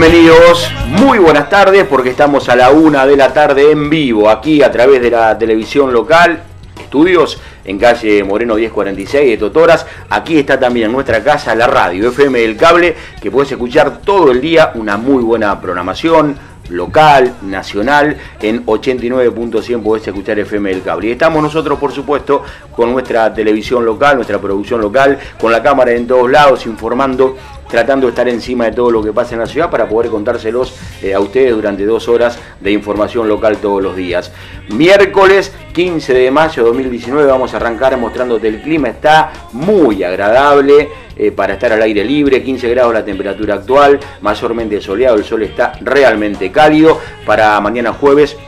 Bienvenidos. Muy buenas tardes porque estamos a la una de la tarde en vivo aquí a través de la televisión local, estudios en calle Moreno 1046 de Totoras. Aquí está también nuestra casa, la radio FM El Cable, que puedes escuchar todo el día una muy buena programación local, nacional, en 89.100 podés escuchar FM El Cable. Y estamos nosotros, por supuesto, con nuestra televisión local, nuestra producción local, con la cámara en todos lados, informando tratando de estar encima de todo lo que pasa en la ciudad para poder contárselos eh, a ustedes durante dos horas de información local todos los días. Miércoles 15 de mayo de 2019 vamos a arrancar mostrándote el clima, está muy agradable. Eh, para estar al aire libre, 15 grados la temperatura actual, mayormente soleado, el sol está realmente cálido. Para mañana jueves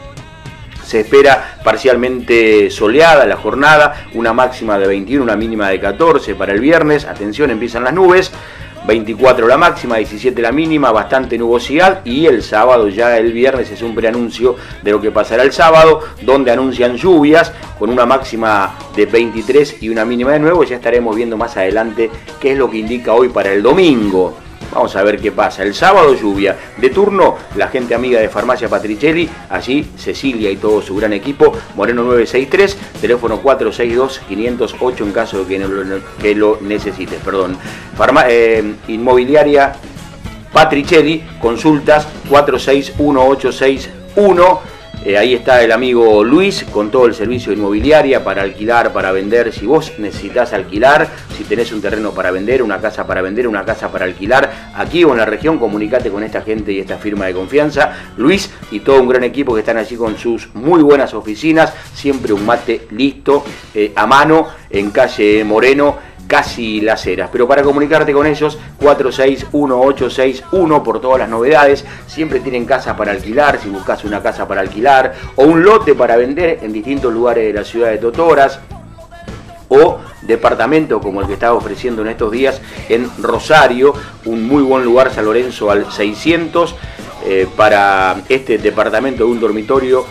se espera parcialmente soleada la jornada, una máxima de 21, una mínima de 14 para el viernes. Atención, empiezan las nubes. 24 la máxima, 17 la mínima, bastante nubosidad y el sábado ya el viernes es un preanuncio de lo que pasará el sábado, donde anuncian lluvias con una máxima de 23 y una mínima de nuevo, ya estaremos viendo más adelante qué es lo que indica hoy para el domingo. Vamos a ver qué pasa. El sábado lluvia. De turno, la gente amiga de Farmacia Patricelli, allí Cecilia y todo su gran equipo, Moreno 963, teléfono 462-508 en caso de que, lo, necesites. Perdón. Eh, inmobiliaria Patricelli, consultas 461861 eh, ahí está el amigo Luis con todo el servicio inmobiliaria para alquilar, para vender. Si vos necesitas alquilar, si tenés un terreno para vender, una casa para vender, una casa para alquilar, aquí o en la región, comunicate con esta gente y esta firma de confianza. Luis y todo un gran equipo que están allí con sus muy buenas oficinas. Siempre un mate listo, eh, a mano, en calle Moreno casi las eras. Pero para comunicarte con ellos, 461861 por todas las novedades. Siempre tienen casa para alquilar, si buscas una casa para alquilar o un lote para vender en distintos lugares de la ciudad de Totoras o departamento como el que estaba ofreciendo en estos días en Rosario, un muy buen lugar San Lorenzo al 600 eh, para este departamento de un dormitorio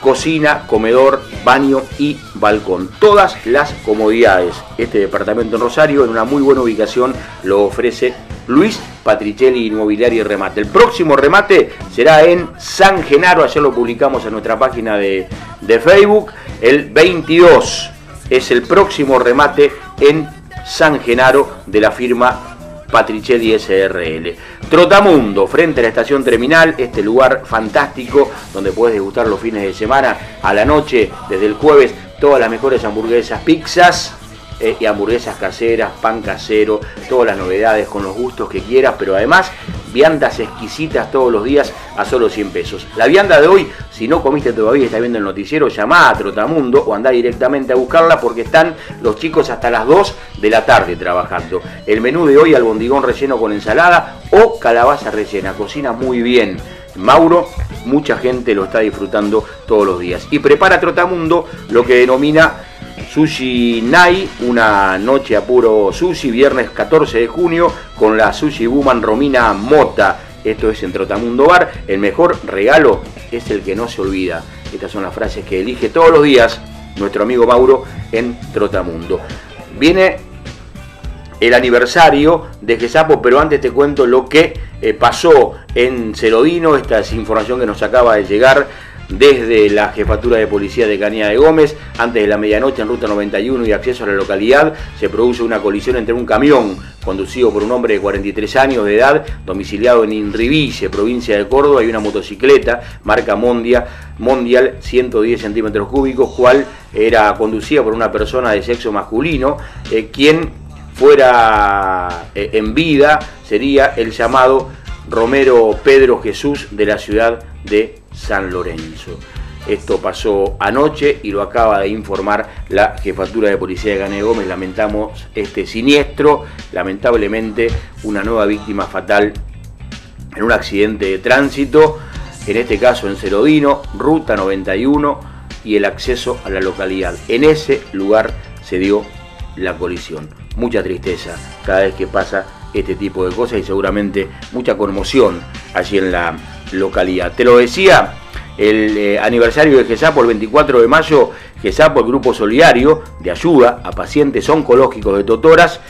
cocina, comedor, baño y balcón. Todas las comodidades. Este departamento en Rosario, en una muy buena ubicación, lo ofrece Luis Patricelli Inmobiliaria y Remate. El próximo remate será en San Genaro, ayer lo publicamos en nuestra página de, de Facebook. El 22 es el próximo remate en San Genaro de la firma Patricelli SRL. Trotamundo, frente a la estación terminal, este lugar fantástico donde puedes degustar los fines de semana a la noche, desde el jueves, todas las mejores hamburguesas, pizzas eh, y hamburguesas caseras, pan casero, todas las novedades con los gustos que quieras, pero además viandas exquisitas todos los días a solo 100 pesos. La vianda de hoy, si no comiste todavía y estás viendo el noticiero, llama a Trotamundo o anda directamente a buscarla porque están los chicos hasta las 2 de la tarde trabajando. El menú de hoy, albondigón relleno con ensalada o calabaza rellena, cocina muy bien. Mauro, mucha gente lo está disfrutando todos los días. Y prepara Trotamundo lo que denomina Sushi Nai, una noche a puro sushi, viernes 14 de junio, con la Sushi Woman Romina Mota. Esto es en Trotamundo Bar. El mejor regalo es el que no se olvida. Estas son las frases que elige todos los días nuestro amigo Mauro en Trotamundo. Viene el aniversario de Gesapo, pero antes te cuento lo que eh, pasó en Cerodino. Esta es información que nos acaba de llegar desde la jefatura de policía de Canía de Gómez. Antes de la medianoche en ruta 91 y acceso a la localidad se produce una colisión entre un camión conducido por un hombre de 43 años de edad, domiciliado en Inriviche, provincia de Córdoba, y una motocicleta marca Mondia, Mondial 110 centímetros cúbicos, cual era conducida por una persona de sexo masculino, eh, quien fuera eh, en vida sería el llamado Romero Pedro Jesús de la ciudad de San Lorenzo. Esto pasó anoche y lo acaba de informar la jefatura de policía de Gane Gómez. Lamentamos este siniestro, lamentablemente una nueva víctima fatal en un accidente de tránsito, en este caso en Cerodino, ruta 91 y el acceso a la localidad. En ese lugar se dio la colisión. Mucha tristeza cada vez que pasa este tipo de cosas y seguramente mucha conmoción allí en la localidad. Te lo decía, el eh, aniversario de GESAPO el 24 de mayo, GESAPO, el grupo solidario de ayuda a pacientes oncológicos de Totoras,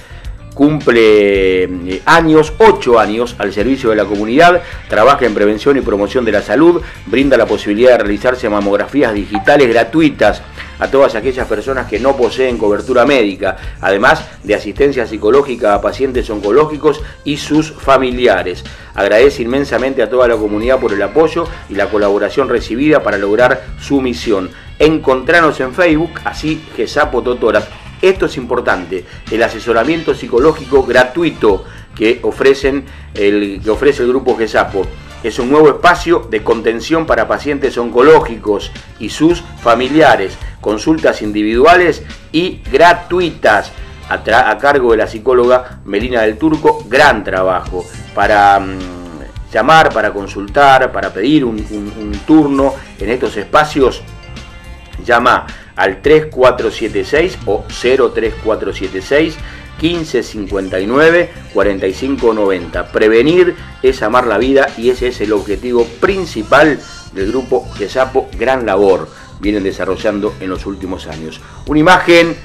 cumple eh, años, ocho años al servicio de la comunidad, trabaja en prevención y promoción de la salud, brinda la posibilidad de realizarse mamografías digitales gratuitas a todas aquellas personas que no poseen cobertura médica, además de asistencia psicológica a pacientes oncológicos y sus familiares. Agradece inmensamente a toda la comunidad por el apoyo y la colaboración recibida para lograr su misión. Encontranos en Facebook, así Gesapo Totoras esto es importante, el asesoramiento psicológico gratuito que, ofrecen el, que ofrece el grupo GESAPO. Es un nuevo espacio de contención para pacientes oncológicos y sus familiares, consultas individuales y gratuitas a, cargo de la psicóloga Melina del Turco. Gran trabajo para mm, llamar, para consultar, para pedir un, un turno en estos espacios. Llama al 3476 o 03476 1559 4590. Prevenir es amar la vida y ese es el objetivo principal del grupo GESAPO Gran Labor. Vienen desarrollando en los últimos años. Una imagen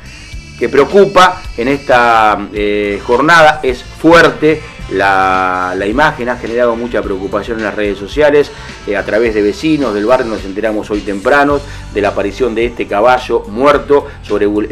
que preocupa en esta eh, jornada es fuerte la, imagen ha generado mucha preocupación en las redes sociales, eh, a través de vecinos del barrio nos enteramos hoy temprano de la aparición de este caballo muerto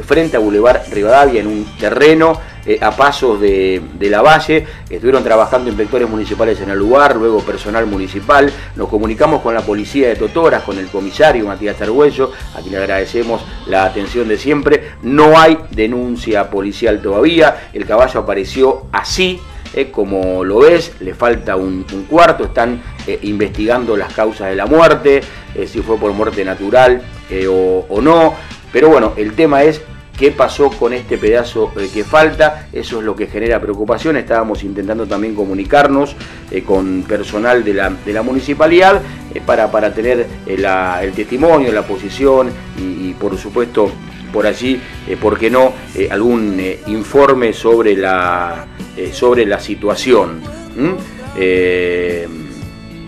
frente a Boulevard Rivadavia en un terreno eh, a pasos de, la valle. Estuvieron trabajando inspectores municipales en el lugar, luego personal municipal. Nos comunicamos con la policía de Totoras, con el comisario Matías Targüello, a quien agradecemos la atención de siempre. No hay denuncia policial todavía. El caballo apareció así eh, como lo ves, le falta un, cuarto, están eh, investigando las causas de la muerte, eh, si fue por muerte natural o, o, no, pero bueno, el tema es qué pasó con este pedazo que falta, eso es lo que genera preocupación, estábamos intentando también comunicarnos con personal de la, municipalidad para, para, tener el testimonio, la posición y por supuesto por allí, eh, ¿por qué no?, eh, algún eh, informe sobre la, sobre la situación.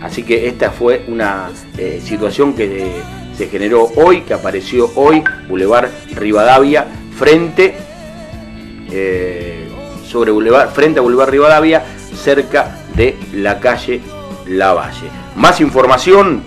así que esta fue una situación que se generó hoy, que apareció hoy, Boulevard Rivadavia, frente, sobre frente a Boulevard Rivadavia, cerca de la calle Lavalle. Más información,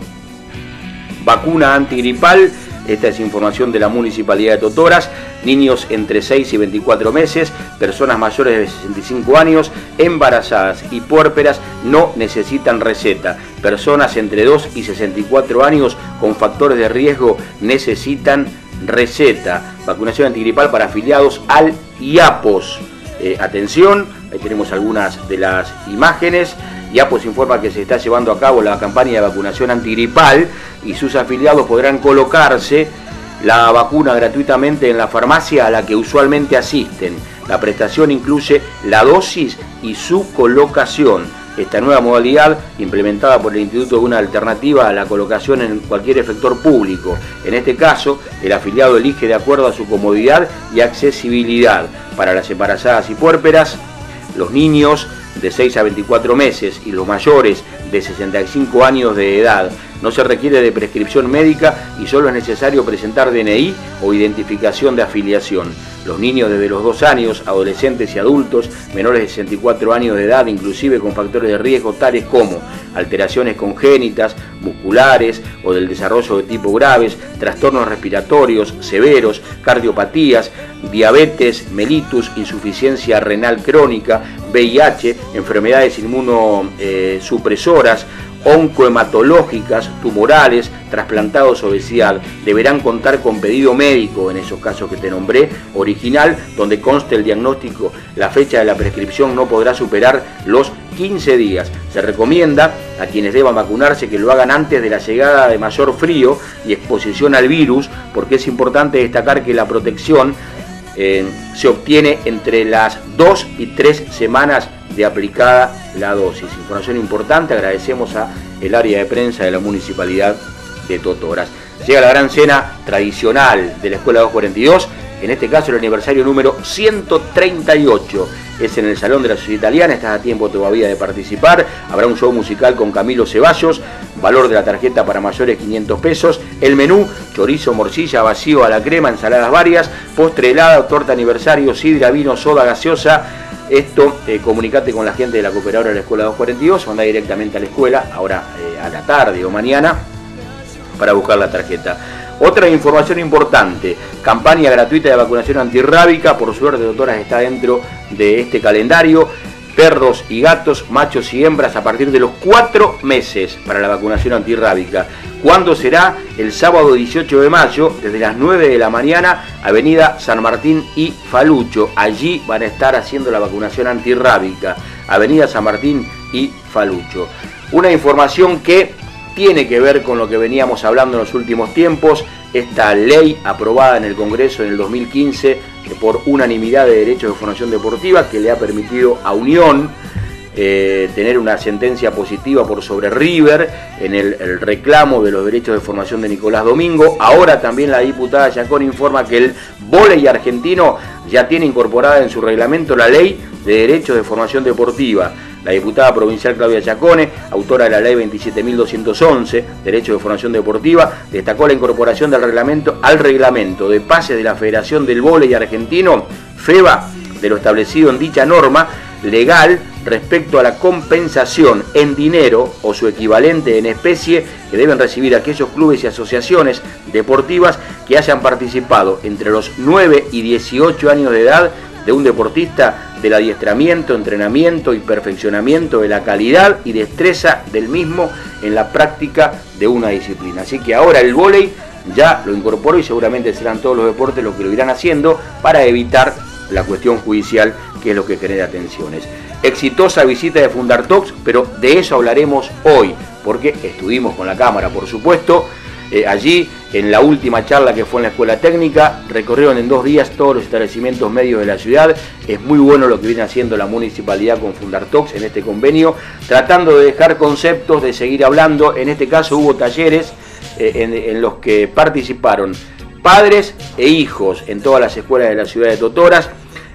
vacuna antigripal esta es información de la Municipalidad de Totoras. Niños entre 6 y 24 meses, personas mayores de 65 años, embarazadas y puérperas no necesitan receta. Personas entre 2 y 64 años con factores de riesgo necesitan receta. Vacunación antigripal para afiliados al IAPOS. Eh, atención, ahí tenemos algunas de las imágenes. IAPOS informa que se está llevando a cabo la campaña de vacunación antigripal y sus afiliados podrán colocarse la vacuna gratuitamente en la farmacia a la que usualmente asisten. La prestación incluye la dosis y su colocación. Esta nueva modalidad, implementada por el Instituto de una alternativa a la colocación en cualquier efector público. En este caso, el afiliado elige de acuerdo a su comodidad y accesibilidad. Para las embarazadas y puérperas, los niños de 6 a 24 meses y los mayores de 65 años de edad no se requiere de prescripción médica y solo es necesario presentar DNI o identificación de afiliación. Los niños desde los 2 años, adolescentes y adultos menores de 64 años de edad, inclusive con factores de riesgo tales como alteraciones congénitas, musculares o del desarrollo de tipo graves, trastornos respiratorios severos, cardiopatías, diabetes, mellitus, insuficiencia renal crónica, VIH, enfermedades inmunosupresoras, oncohematológicas, tumorales, trasplantados, obesidad, deberán contar con pedido médico, en esos casos que te nombré, original, donde conste el diagnóstico, la fecha de la prescripción no podrá superar los 15 días. Se recomienda a quienes deban vacunarse que lo hagan antes de la llegada de mayor frío y exposición al virus, porque es importante destacar que la protección eh, se obtiene entre las 2 y 3 semanas de aplicada la dosis. Información importante, agradecemos a el área de prensa de la Municipalidad de Totoras. Llega la gran cena tradicional de la Escuela 242, en este caso el aniversario número 138. Es en el Salón de la Sociedad Italiana, estás a tiempo todavía de participar. Habrá un show musical con Camilo Ceballos, valor de la tarjeta para mayores 500 pesos. El menú, chorizo, morcilla, vacío a la crema, ensaladas varias, postre helada, torta aniversario, sidra, vino, soda gaseosa. Esto, eh, comunicate con la gente de la cooperadora de la Escuela 242, anda directamente a la escuela, ahora eh, a la tarde o mañana, para buscar la tarjeta. Otra información importante, campaña gratuita de vacunación antirrábica, por suerte doctoras está dentro de este calendario. Perros y gatos, machos y hembras a partir de los cuatro meses para la vacunación antirrábica. ¿Cuándo será? El sábado 18 de mayo, desde las 9 de la mañana, Avenida San Martín y Falucho. Allí van a estar haciendo la vacunación antirrábica. Avenida San Martín y Falucho. Una información que tiene que ver con lo que veníamos hablando en los últimos tiempos, esta ley aprobada en el Congreso en el 2015 eh, por unanimidad de derechos de formación deportiva que le ha permitido a Unión eh, tener una sentencia positiva por sobre River en el, reclamo de los derechos de formación de Nicolás Domingo. Ahora también la diputada Yacón informa que el volei argentino ya tiene incorporada en su reglamento la ley de derechos de formación deportiva. La diputada provincial Claudia Chacone, autora de la ley 27.211, Derecho de Formación Deportiva, destacó la incorporación del reglamento al reglamento de pases de la Federación del Voley Argentino, FEBA, de lo establecido en dicha norma legal respecto a la compensación en dinero o su equivalente en especie que deben recibir aquellos clubes y asociaciones deportivas que hayan participado entre los 9 y 18 años de edad de un deportista del adiestramiento, entrenamiento y perfeccionamiento de la calidad y destreza del mismo en la práctica de una disciplina. Así que ahora el vóley ya lo incorporó y seguramente serán todos los deportes los que lo irán haciendo para evitar la cuestión judicial que es lo que genera tensiones. Exitosa visita de Fundartox, pero de eso hablaremos hoy, porque estuvimos con la cámara, por supuesto, eh, allí, en la última charla que fue en la escuela técnica, recorrieron en dos días todos los establecimientos medios de la ciudad. Es muy bueno lo que viene haciendo la municipalidad con Fundartox en este convenio, tratando de dejar conceptos, de seguir hablando. En este caso hubo talleres eh, en los que participaron padres e hijos en todas las escuelas de la ciudad de Totoras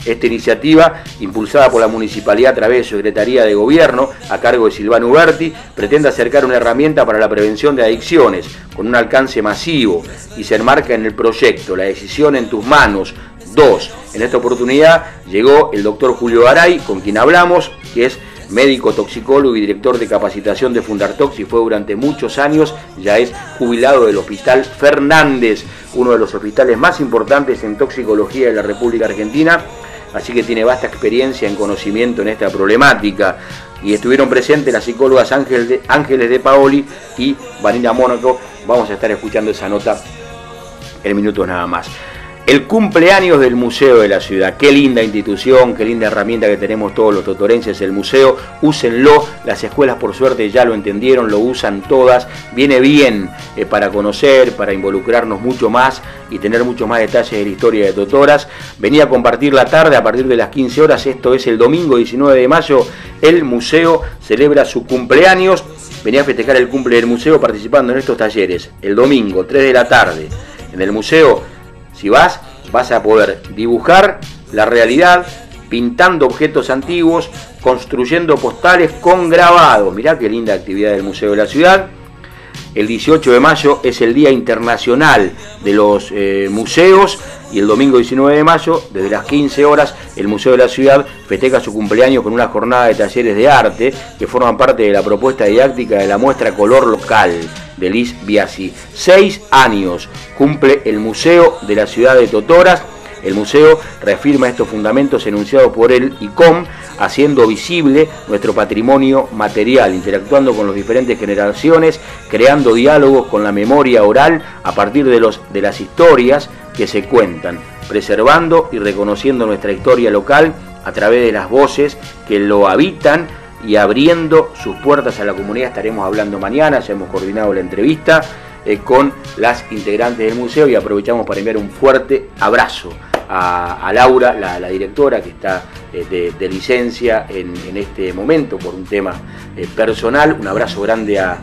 esta iniciativa, impulsada por la municipalidad a través de su Secretaría de Gobierno, a cargo de Silvano Uberti, pretende acercar una herramienta para la prevención de adicciones con un alcance masivo y se enmarca en el proyecto La decisión en tus manos 2. En esta oportunidad llegó el doctor Julio Garay, con quien hablamos, que es médico toxicólogo y director de capacitación de Fundartox y fue durante muchos años, ya es jubilado del Hospital Fernández, uno de los hospitales más importantes en toxicología de la República Argentina así que tiene vasta experiencia en conocimiento en esta problemática. Y estuvieron presentes las psicólogas Ángeles de Paoli y Vanina Mónaco. Vamos a estar escuchando esa nota en minutos nada más. El cumpleaños del Museo de la Ciudad. Qué linda institución, qué linda herramienta que tenemos todos los totorenses, el museo. Úsenlo, las escuelas por suerte ya lo entendieron, lo usan todas. Viene bien eh, para conocer, para involucrarnos mucho más y tener mucho más detalles de la historia de Totoras. Venía a compartir la tarde a partir de las 15 horas, esto es el domingo 19 de mayo. El museo celebra su cumpleaños. Venía a festejar el cumple del museo participando en estos talleres. El domingo, 3 de la tarde. En el museo si vas, vas a poder dibujar la realidad pintando objetos antiguos, construyendo postales con grabado. Mirá qué linda actividad del Museo de la Ciudad. El 18 de mayo es el Día Internacional de los eh, Museos y el domingo 19 de mayo, desde las 15 horas, el Museo de la Ciudad festeja su cumpleaños con una jornada de talleres de arte que forman parte de la propuesta didáctica de la muestra Color Local de Liz Biasi. Seis años cumple el Museo de la Ciudad de Totoras. El museo reafirma estos fundamentos enunciados por el ICOM, haciendo visible nuestro patrimonio material, interactuando con las diferentes generaciones, creando diálogos con la memoria oral a partir de, los, de las historias que se cuentan, preservando y reconociendo nuestra historia local a través de las voces que lo habitan y abriendo sus puertas a la comunidad. Estaremos hablando mañana, ya hemos coordinado la entrevista eh, con las integrantes del museo y aprovechamos para enviar un fuerte abrazo a, Laura, la, directora que está eh, de, licencia en, este momento por un tema eh, personal. Un abrazo grande a,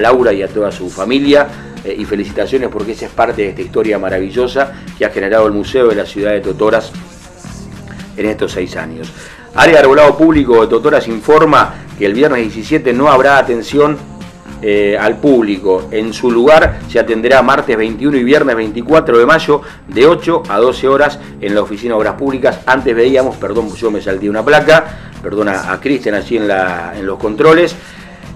Laura y a toda su familia eh, y felicitaciones porque esa es parte de esta historia maravillosa que ha generado el Museo de la Ciudad de Totoras en estos seis años. Área de Arbolado Público de Totoras informa que el viernes 17 no habrá atención eh, al público. En su lugar se atenderá martes 21 y viernes 24 de mayo de 8 a 12 horas en la Oficina de Obras Públicas. Antes veíamos, perdón, yo me salté una placa, perdona a Cristian allí en, la, en los controles,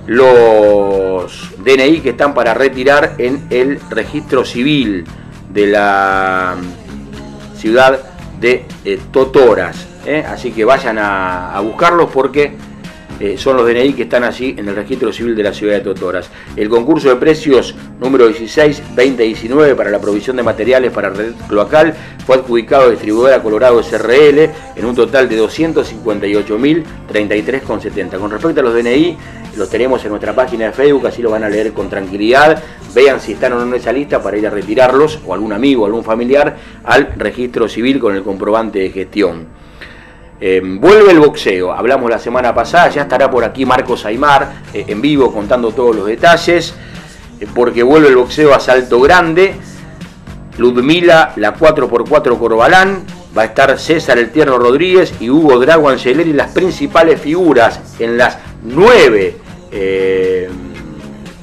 los DNI que están para retirar en el registro civil de la ciudad de eh, Totoras. ¿eh? Así que vayan a buscarlos porque eh, son los DNI que están allí en el registro civil de la ciudad de Totoras. El concurso de precios número 16-2019 para la provisión de materiales para red cloacal fue adjudicado a distribuidora Colorado SRL en un total de 258.033,70. Con respecto a los DNI, los tenemos en nuestra página de Facebook, así lo van a leer con tranquilidad. Vean si están o no en esa lista para ir a retirarlos, o algún amigo, algún familiar, al registro civil con el comprobante de gestión. Em, vuelve el boxeo, hablamos la semana pasada, ya estará por aquí Marcos Aymar eh, en vivo contando todos los detalles, eh, porque vuelve el boxeo a Salto Grande, Ludmila, la 4x4 Corbalán, va a estar César El Tierno Rodríguez y Hugo Drago Angeleri, las principales figuras en las nueve, eh,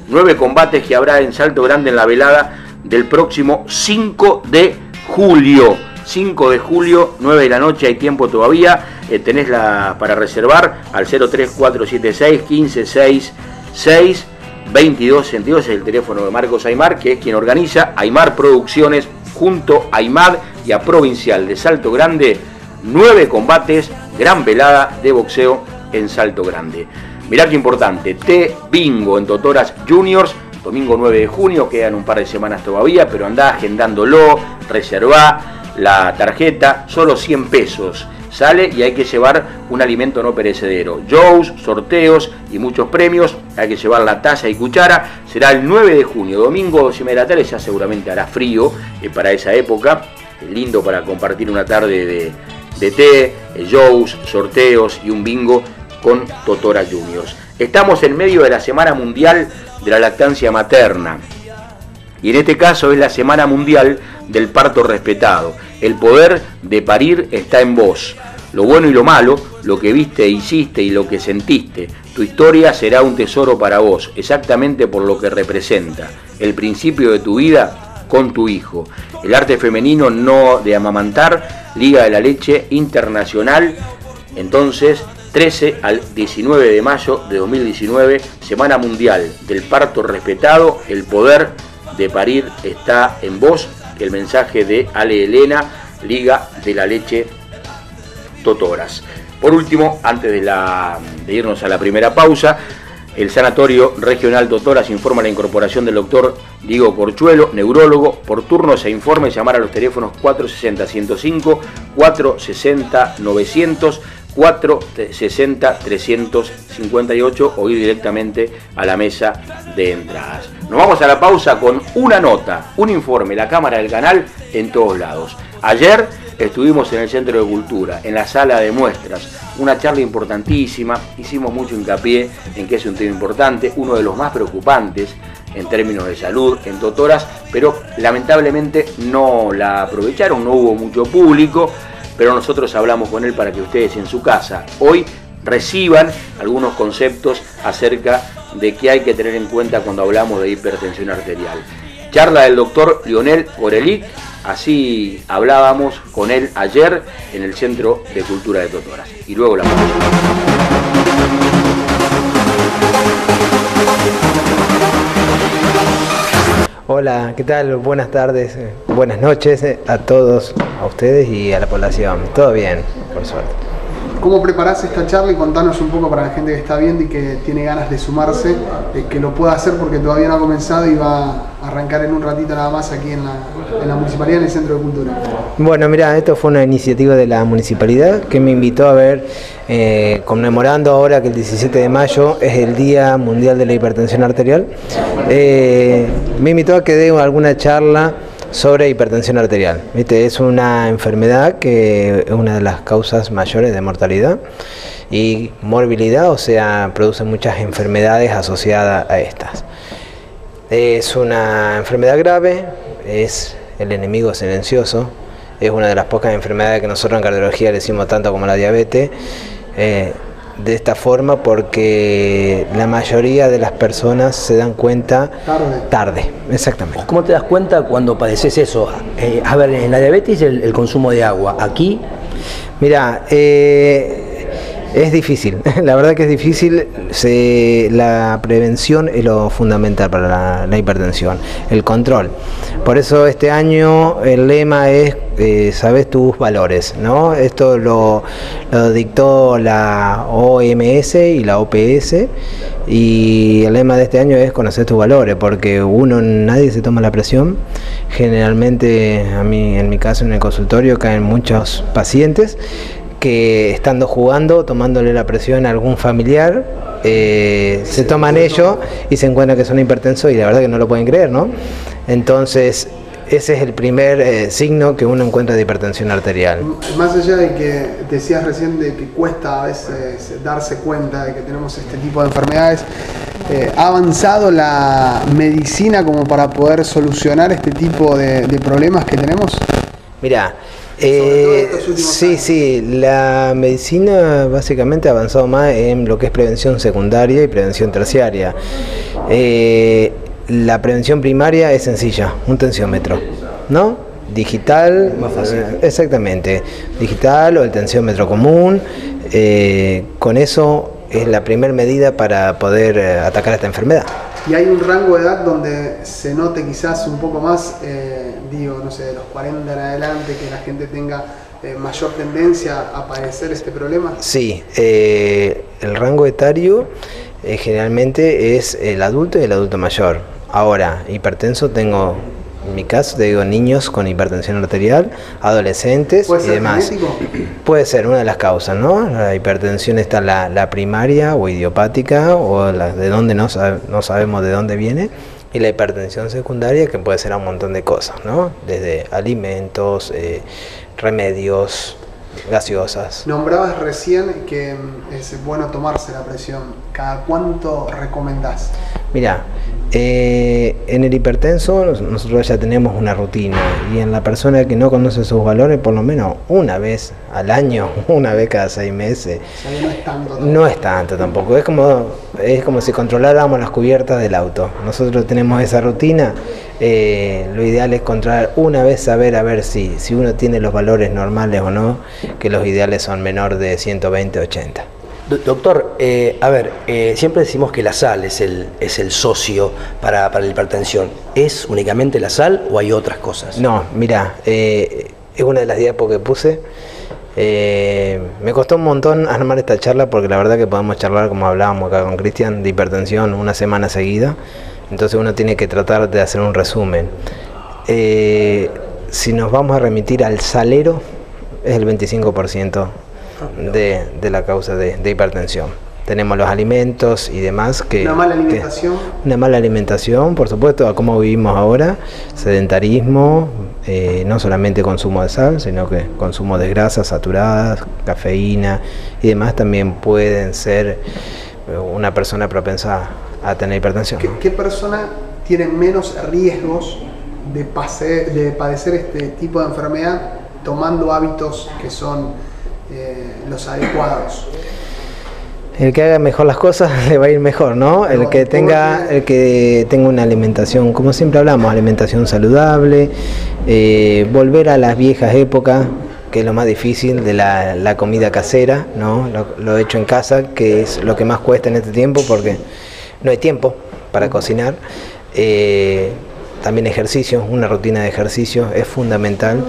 nueve combates que habrá en Salto Grande en la velada del próximo 5 de julio. 5 de julio, 9 de la noche, hay tiempo todavía. Eh, tenés para reservar al 03476 1566 22 es el teléfono de Marcos Aymar, que es quien organiza Aymar Producciones junto a Aymar y a Provincial de Salto Grande. Nueve combates, gran velada de boxeo en Salto Grande. Mirá qué importante, T Bingo en Totoras Juniors, domingo 9 de junio, quedan un par de semanas todavía, pero anda agendándolo, reservá la tarjeta, solo 100 pesos. Sale y hay que llevar un alimento no perecedero. Joe's, sorteos y muchos premios. Hay que llevar la taza y cuchara. Será el 9 de junio, domingo 12 de la tarde. Ya seguramente hará frío eh, para esa época. lindo para compartir una tarde de, té, eh, Joe's, sorteos y un bingo con Totora Juniors. Estamos en medio de la Semana Mundial de la Lactancia Materna. Y en este caso es la Semana Mundial del Parto Respetado. El poder de parir está en vos. Lo bueno y lo malo, lo que viste hiciste y lo que sentiste. Tu historia será un tesoro para vos, exactamente por lo que representa. El principio de tu vida con tu hijo. El arte femenino no de amamantar, Liga de la Leche Internacional. Entonces, 13 al 19 de mayo de 2019, Semana Mundial del Parto Respetado, el poder de parir está en vos, el mensaje de Ale Elena, Liga de la Leche Totoras. Por último, antes de, irnos a la primera pausa, el Sanatorio Regional Totoras informa la incorporación del doctor Diego Corchuelo, neurólogo. Por turno se informe llamar a los teléfonos 460-105, 460-900 460-358 o ir directamente a la mesa de entradas. Nos vamos a la pausa con una nota, un informe, la cámara del canal en todos lados. Ayer estuvimos en el Centro de Cultura, en la sala de muestras, una charla importantísima, hicimos mucho hincapié en que es un tema importante, uno de los más preocupantes en términos de salud en Totoras, pero lamentablemente no la aprovecharon, no hubo mucho público, pero nosotros hablamos con él para que ustedes en su casa hoy reciban algunos conceptos acerca de qué hay que tener en cuenta cuando hablamos de hipertensión arterial. Charla del doctor Lionel Orelic, así hablábamos con él ayer en el Centro de Cultura de Totoras. Y luego la Hola, ¿qué tal? Buenas tardes, eh, buenas noches eh, a todos, a ustedes y a la población. Todo bien, por suerte. ¿Cómo preparás esta charla y contanos un poco para la gente que está viendo y que tiene ganas de sumarse, eh, que lo pueda hacer porque todavía no ha comenzado y va a arrancar en un ratito nada más aquí en la, en la municipalidad, en el Centro de Cultura? Bueno, mira, esto fue una iniciativa de la municipalidad que me invitó a ver eh, conmemorando ahora que el 17 de mayo es el Día Mundial de la Hipertensión Arterial, eh, me invitó a que dé alguna charla sobre hipertensión arterial. Es una enfermedad que es una de las causas mayores de mortalidad y morbilidad, o sea, produce muchas enfermedades asociadas a estas. Es una enfermedad grave, es el enemigo silencioso, es una de las pocas enfermedades que nosotros en cardiología le decimos tanto como la diabetes. Eh, de esta forma porque la mayoría de las personas se dan cuenta Tarde. tarde, exactamente. ¿Cómo te das cuenta cuando padeces eso? Eh, a ver, en la diabetes el, el consumo de agua. Aquí, Mira, eh, es difícil, la verdad que es difícil. La prevención es lo fundamental para la, la hipertensión, el control. Por eso este año el lema es, eh, sabes tus valores, ¿no? Esto lo, lo dictó la OMS y la OPS. Y el lema de este año es conocer tus valores, porque uno, nadie se toma la presión. Generalmente, a mí, en mi caso, en el consultorio caen muchos pacientes que estando jugando, tomándole la presión a algún familiar, eh, se toman ellos y se encuentran que son hipertensos y la verdad que no lo pueden creer, ¿no? Entonces, ese es el primer eh, signo que uno encuentra de hipertensión arterial. Más allá de que decías recién de que cuesta a veces darse cuenta de que tenemos este tipo de enfermedades, eh, ¿ha avanzado la medicina como para poder solucionar este tipo de, de problemas que tenemos? Mira, eh, sí, años. sí, la medicina básicamente ha avanzado más en lo que es prevención secundaria y prevención terciaria. Eh, la prevención primaria es sencilla, un tensiómetro, ¿no? Digital, Más fácil. eh, exactamente, digital o el tensiómetro común. eh, con eso es la primera medida para poder eh, atacar esta enfermedad. Y hay un rango de edad donde se note quizás un poco más, eh, digo, no sé, de los 40 en adelante, que la gente tenga eh, mayor tendencia a padecer este problema. Sí, eh, el rango etario eh, generalmente es el adulto y el adulto mayor. Ahora, hipertenso tengo, en mi caso, te digo niños con hipertensión arterial, adolescentes ¿Puede y demás. genético? Puede ser una de las causas, ¿no? La hipertensión está la, la primaria o idiopática o la de donde no, sab- no sabemos de dónde viene. Y la hipertensión secundaria que puede ser a un montón de cosas, ¿no? Desde alimentos, eh, remedios, gaseosas. Nombrabas recién que mm, es bueno tomarse la presión. ¿Cada cuánto recomendás? Mira, eh, en el hipertenso nos- nosotros ya tenemos una rutina y en la persona que no conoce sus valores por lo menos una vez al año, una vez cada seis meses. O sea, que no es tanto. No es tanto tampoco, es como, es como si controláramos las cubiertas del auto. Nosotros tenemos esa rutina, eh, lo ideal es controlar una vez, saber a ver si, si uno tiene los valores normales o no, que los ideales son menor de 120, 80. Do- Doctor, eh, a ver, eh, siempre decimos que la sal es el, es el socio para, para la hipertensión. ¿Es únicamente la sal o hay otras cosas? No, mira, eh, es una de las diapos que puse. Eh, me costó un montón armar esta charla porque la verdad que podemos charlar como hablábamos acá con Cristian de hipertensión una semana seguida. Entonces uno tiene que tratar de hacer un resumen. Si nos vamos a remitir al salero, es el 25% de, de la causa de, de hipertensión. Tenemos los alimentos y demás que... Una mala que- alimentación. una mala alimentación, por supuesto, a cómo vivimos ahora, sedentarismo, eh, no solamente consumo de sal, sino que consumo de grasas saturadas, cafeína y demás también pueden ser eh, una persona propensa a tener hipertensión. ¿Qué, qué persona tiene menos riesgos de, pase- de padecer este tipo de enfermedad tomando hábitos que son eh, los adecuados? El que haga mejor las cosas le va a ir mejor, ¿no? El que tenga, el que tenga una alimentación, como siempre hablamos, alimentación saludable, eh, volver a las viejas épocas, que es lo más difícil de la, la comida casera, ¿no? Lo, lo hecho en casa, que es lo que más cuesta en este tiempo porque no hay tiempo para cocinar. Eh, también ejercicio, una rutina de ejercicio es fundamental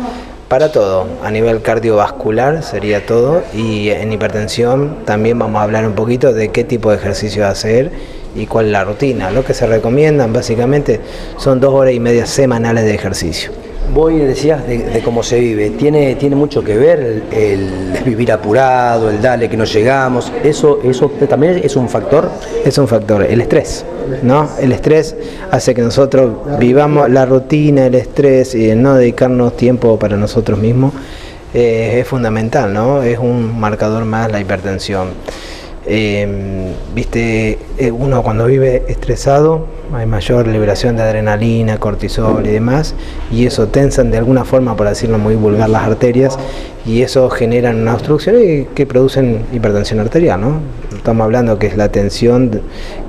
para todo. A nivel cardiovascular sería todo y en hipertensión también vamos a hablar un poquito de qué tipo de ejercicio hacer y cuál es la rutina. Lo que se recomiendan básicamente son dos horas y media semanales de ejercicio. Vos decías de, de cómo se vive. ¿Tiene, tiene mucho que ver el, vivir apurado, el dale que no llegamos. ¿Eso, ¿Eso también es un factor? Es un factor, el estrés, ¿no? El estrés hace que nosotros vivamos la rutina, el estrés y el no dedicarnos tiempo para nosotros mismos eh, es fundamental, ¿no? Es un marcador más la hipertensión. Em, viste, eh, uno cuando vive estresado hay mayor liberación de adrenalina, cortisol y demás, y eso tensan de alguna forma, por decirlo muy vulgar, las arterias, y eso genera una obstrucción y que producen hipertensión arterial, ¿no? Estamos hablando que es la tensión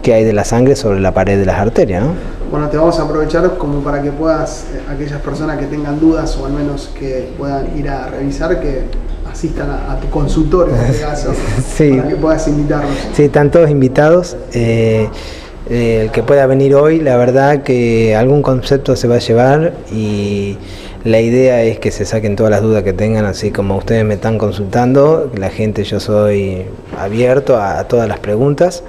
que hay de la sangre sobre la pared de las arterias, ¿no? Bueno, te vamos a aprovechar como para que puedas, eh, aquellas personas que tengan dudas o al menos que puedan ir a revisar, que asistan a, tu consultorio en este caso, para que puedas invitarnos. Sí, están todos invitados. Eh, eh, el que pueda venir hoy, la verdad que algún concepto se va a llevar y la idea es que se saquen todas las dudas que tengan, así como ustedes me están consultando, la gente yo soy abierto a, todas las preguntas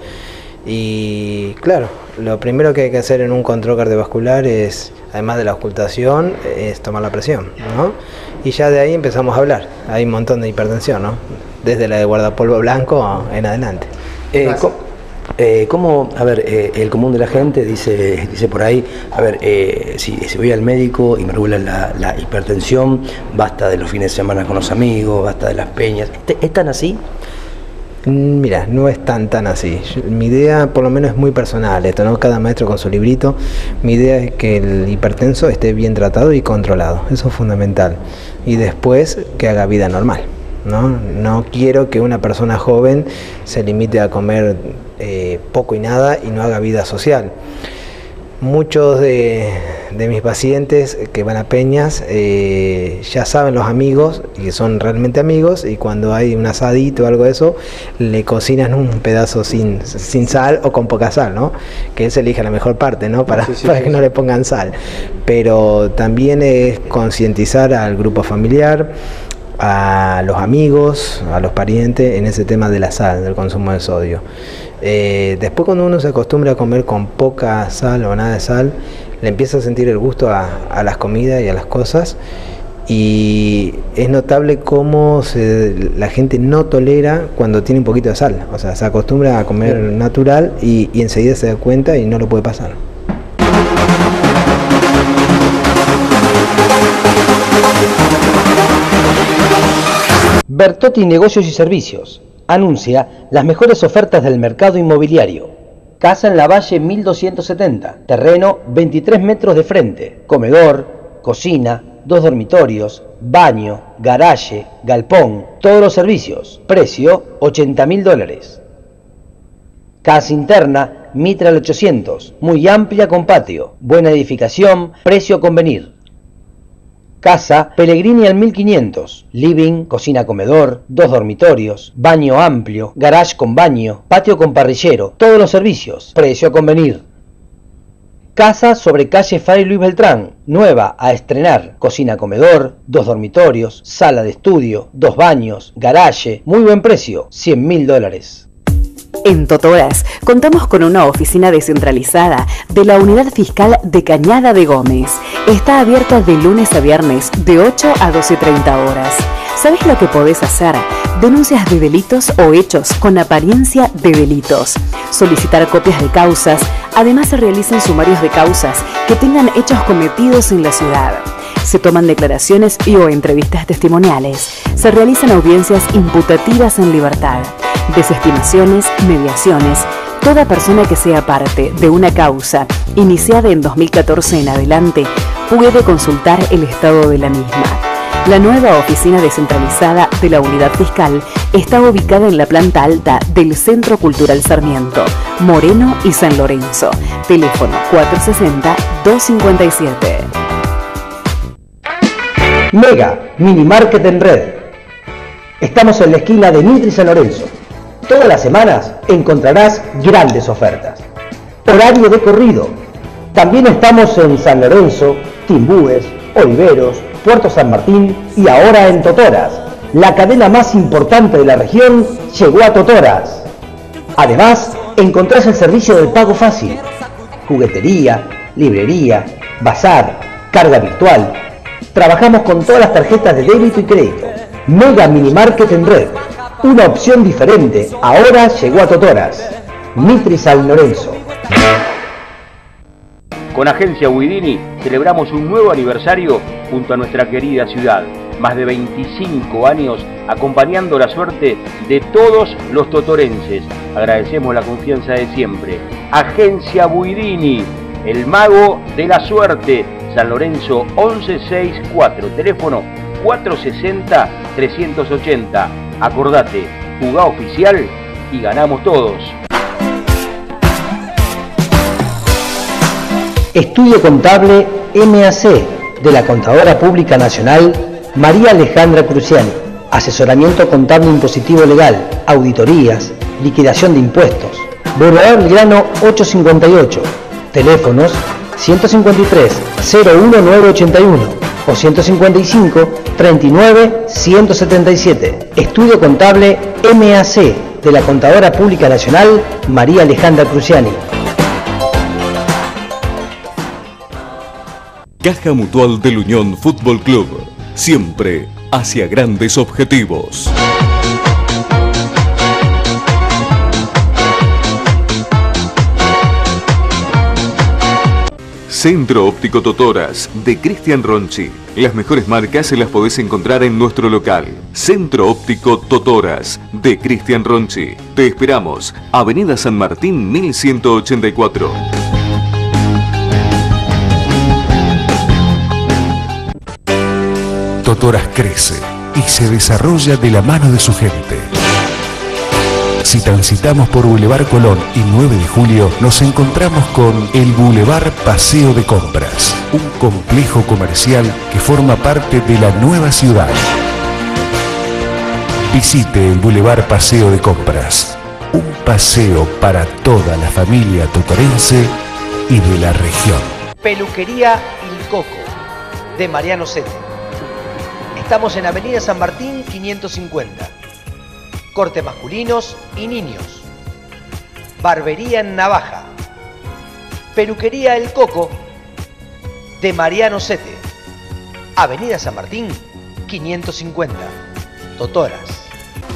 y claro, lo primero que hay que hacer en un control cardiovascular es, además de la ocultación, es tomar la presión, ¿no? Y ya de ahí empezamos a hablar, hay un montón de hipertensión, ¿no? Desde la de guardapolvo blanco en adelante. Eh, eh, ¿Cómo, a ver, eh, el común de la gente dice, dice por ahí, a ver, eh, si, voy al médico y me regulan la, hipertensión, basta de los fines de semana con los amigos, basta de las peñas, ¿es tan así? Mm, mira, no es tan tan así. Mi idea, por lo menos, es muy personal. Esto, ¿no? Cada maestro con su librito. Mi idea es que el hipertenso esté bien tratado y controlado. Eso es fundamental. Y después que haga vida normal. ¿no? No quiero que una persona joven se limite a comer eh, poco y nada y no haga vida social. Muchos de, mis pacientes que van a peñas eh, ya saben los amigos y son realmente amigos y cuando hay un asadito o algo de eso le cocinan un pedazo sin, sin sal o con poca sal, ¿no? Que él se elija la mejor parte, ¿no? Para, para que no le pongan sal. Pero también es concientizar al grupo familiar, a los amigos, a los parientes en ese tema de la sal, del consumo de sodio. Eh, después cuando uno se acostumbra a comer con poca sal o nada de sal, le empieza a sentir el gusto a, las comidas y a las cosas. Y es notable cómo la gente no tolera cuando tiene un poquito de sal, o sea, se acostumbra a comer natural y, y enseguida se da cuenta y no lo puede pasar. Bertotti Negocios y Servicios anuncia las mejores ofertas del mercado inmobiliario. Casa en la Valle 1270, terreno 23 metros de frente, comedor, cocina, dos dormitorios, baño, garaje, galpón, todos los servicios. Precio 80 mil dólares. Casa interna Mitral 800, muy amplia con patio, buena edificación, precio convenir. Casa Pellegrini al 1500. Living, cocina comedor, dos dormitorios, baño amplio, garage con baño, patio con parrillero, todos los servicios. Precio a convenir. Casa sobre calle Fray Luis Beltrán, nueva a estrenar, cocina comedor, dos dormitorios, sala de estudio, dos baños, garaje, muy buen precio, 100 mil dólares. En Totoras contamos con una oficina descentralizada de la Unidad Fiscal de Cañada de Gómez. Está abierta de lunes a viernes de 8 a 12.30 horas. ¿Sabes lo que podés hacer? Denuncias de delitos o hechos con apariencia de delitos. Solicitar copias de causas. Además se realizan sumarios de causas que tengan hechos cometidos en la ciudad. Se toman declaraciones y o entrevistas testimoniales. Se realizan audiencias imputativas en libertad desestimaciones, mediaciones, toda persona que sea parte de una causa iniciada en 2014 en adelante puede consultar el estado de la misma. La nueva oficina descentralizada de la Unidad Fiscal está ubicada en la planta alta del Centro Cultural Sarmiento, Moreno y San Lorenzo. Teléfono 460-257. Mega Mini Market en Red. Estamos en la esquina de Nitri San Lorenzo Todas las semanas encontrarás grandes ofertas. Horario de corrido. También estamos en San Lorenzo, Timbúes, Oliveros, Puerto San Martín y ahora en Totoras. La cadena más importante de la región llegó a Totoras. Además, encontrás el servicio del pago fácil. Juguetería, librería, bazar, carga virtual. Trabajamos con todas las tarjetas de débito y crédito. Mega Mini Market en red una opción diferente. Ahora llegó a Totoras. Mitri San Lorenzo. Con Agencia Guidini celebramos un nuevo aniversario junto a nuestra querida ciudad más de 25 años acompañando la suerte de todos los totorenses. Agradecemos la confianza de siempre. Agencia Buidini, el mago de la suerte, San Lorenzo 1164, teléfono 460-380. Acordate, jugá oficial y ganamos todos. Estudio Contable MAC de la Contadora Pública Nacional María Alejandra Cruciani. Asesoramiento contable impositivo legal, auditorías, liquidación de impuestos. Boulevard Belgrano 858. Teléfonos 153 01981 o 155 39 177. Estudio Contable MAC de la Contadora Pública Nacional María Alejandra Cruciani. Caja Mutual del Unión Fútbol Club, siempre hacia grandes objetivos. Centro Óptico Totoras de Cristian Ronchi. Las mejores marcas se las podés encontrar en nuestro local. Centro Óptico Totoras de Cristian Ronchi. Te esperamos. Avenida San Martín 1184. Totoras crece y se desarrolla de la mano de su gente. Si transitamos por Boulevard Colón y 9 de julio, nos encontramos con el Boulevard Paseo de Compras, un complejo comercial que forma parte de la nueva ciudad. Visite el Boulevard Paseo de Compras, un paseo para toda la familia totorense y de la región. Peluquería Il Coco, de Mariano Sete. Estamos en Avenida San Martín 550. Corte masculinos y niños. Barbería en Navaja. Peluquería El Coco de Mariano Sete. Avenida San Martín 550. Totoras.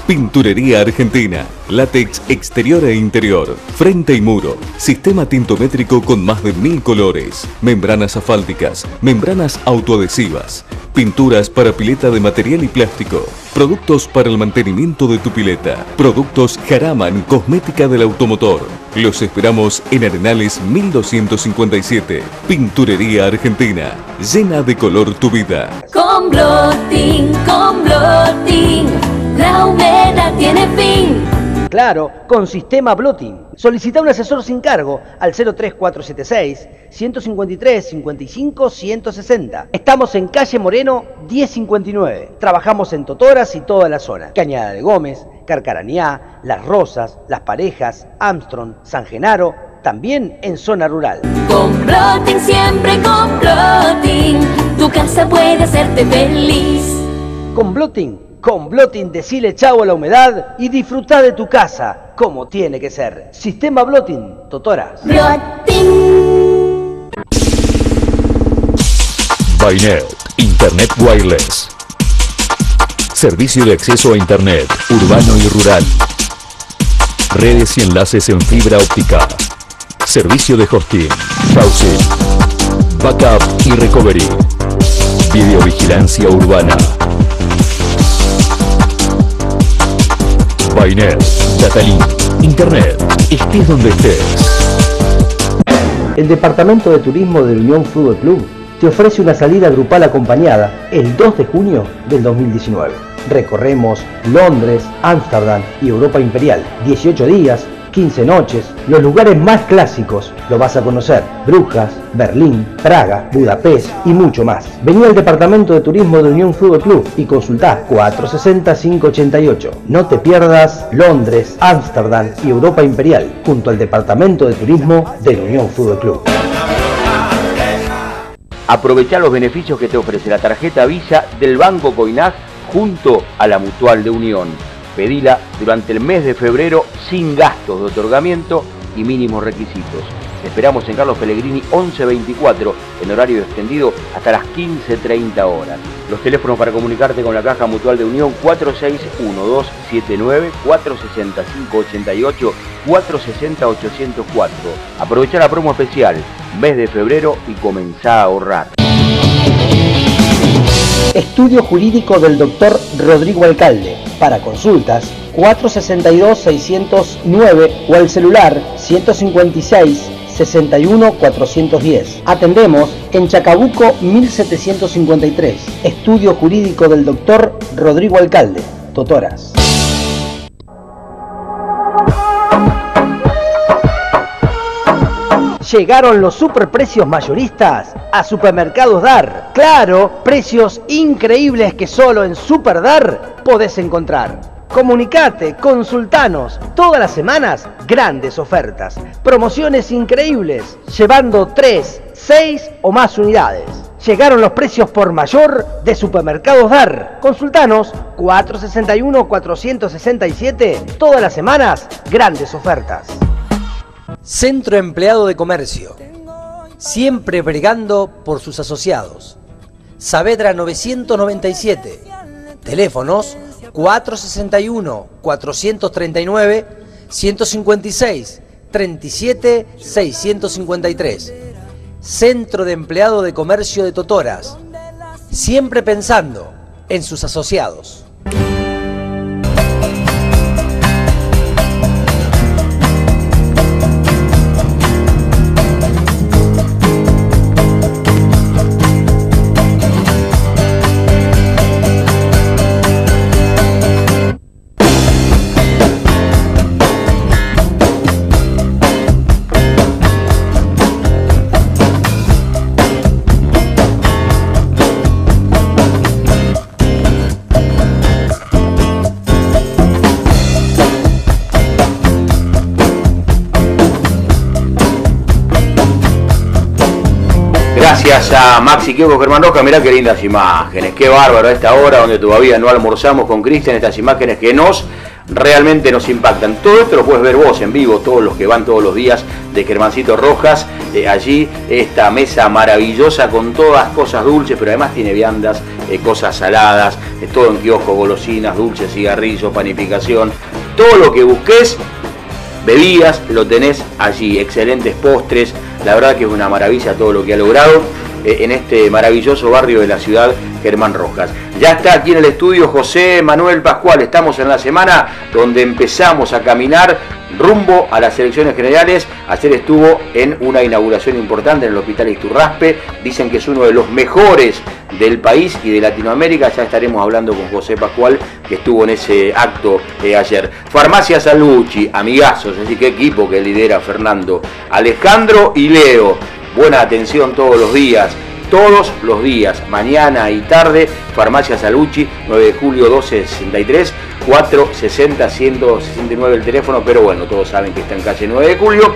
Pinturería Argentina. Látex exterior e interior. Frente y muro. Sistema tintométrico con más de mil colores. Membranas asfálticas. Membranas autoadhesivas. Pinturas para pileta de material y plástico. Productos para el mantenimiento de tu pileta. Productos Jaraman, cosmética del automotor. Los esperamos en Arenales 1257. Pinturería Argentina. Llena de color tu vida. Con con Blotin, la humedad tiene fin. Claro, con sistema Blotin. Solicita un asesor sin cargo al 03476 153 55 160. Estamos en calle Moreno 1059. Trabajamos en Totoras y toda la zona. Cañada de Gómez, Carcarañá, Las Rosas, Las Parejas, Armstrong, San Genaro, también en zona rural. Con Blotin, siempre con Blotin, tu casa puede hacerte feliz. Con Blotin, con Blotin decile chau a la humedad y disfruta de tu casa como tiene que ser. Sistema Blotin, Totoras. Blotin. Bainet, Internet Wireless. Servicio de acceso a Internet, urbano y rural. Redes y enlaces en fibra óptica. Servicio de hosting, browsing, backup y recovery. Videovigilancia urbana. Bainet, Datalink, Internet, estés donde estés. El Departamento de Turismo del Unión Fútbol Club te ofrece una salida grupal acompañada el 2 de junio del 2019. Recorremos Londres, Ámsterdam y Europa Imperial. 18 días, 15 noches, los lugares más clásicos. Lo vas a conocer. Brujas, Berlín, Praga, Budapest y mucho más. Vení al Departamento de Turismo de Unión Fútbol Club y consultá 460-588. No te pierdas Londres, Ámsterdam y Europa Imperial junto al Departamento de Turismo del Unión Fútbol Club. Aprovechá los beneficios que te ofrece la tarjeta Visa del Banco Coinaz junto a la Mutual de Unión. Pedila durante el mes de febrero sin gastos de otorgamiento y mínimos requisitos. Esperamos en Carlos Pellegrini 1124 en horario extendido hasta las 15.30 horas. Los teléfonos para comunicarte con la Caja Mutual de Unión 461279 46588 460804. Aprovecha la promo especial mes de febrero y comenzá a ahorrar. Estudio Jurídico del Dr. Rodrigo Alcalde. Para consultas, 462-609 o al celular 156 61 410. Atendemos en Chacabuco 1753. Estudio Jurídico del Dr. Rodrigo Alcalde. Totoras. Llegaron los superprecios mayoristas a Supermercados Dar. Claro, precios increíbles que solo en Superdar podés encontrar. Comunicate, consultanos. Todas las semanas, grandes ofertas. Promociones increíbles, llevando 3, 6 o más unidades. Llegaron los precios por mayor de Supermercados Dar. Consultanos 461-467. Todas las semanas, grandes ofertas. Centro Empleado de Comercio. Siempre bregando por sus asociados. Saavedra 997. Teléfonos 461 439 156 37 653. Centro de Empleado de Comercio de Totoras. Siempre pensando en sus asociados. Gracias a Maxi Kioko Germán Roca, mirá qué lindas imágenes, qué bárbaro esta hora donde todavía no almorzamos con Cristian, estas imágenes que nos realmente nos impactan. Todo esto lo puedes ver vos en vivo, todos los que van todos los días de Germancito Rojas, eh, allí esta mesa maravillosa con todas cosas dulces, pero además tiene viandas, eh, cosas saladas, eh, todo en kiosco, golosinas, dulces, cigarrillos, panificación, todo lo que busques bebidas, lo tenés allí, excelentes postres, la verdad que es una maravilla todo lo que ha logrado en este maravilloso barrio de la ciudad, Germán Rojas. Ya está aquí en el estudio José Manuel Pascual, estamos en la semana donde empezamos a caminar rumbo a las elecciones generales. Ayer estuvo en una inauguración importante en el Hospital Iturraspe. Dicen que es uno de los mejores del país y de Latinoamérica. Ya estaremos hablando con José Pascual, que estuvo en ese acto eh, ayer. Farmacia Salucci, amigazos, así que equipo que lidera Fernando. Alejandro y Leo. Buena atención todos los días todos los días, mañana y tarde, Farmacia Salucci, 9 de julio 1263, 460 169 el teléfono, pero bueno, todos saben que está en calle 9 de julio.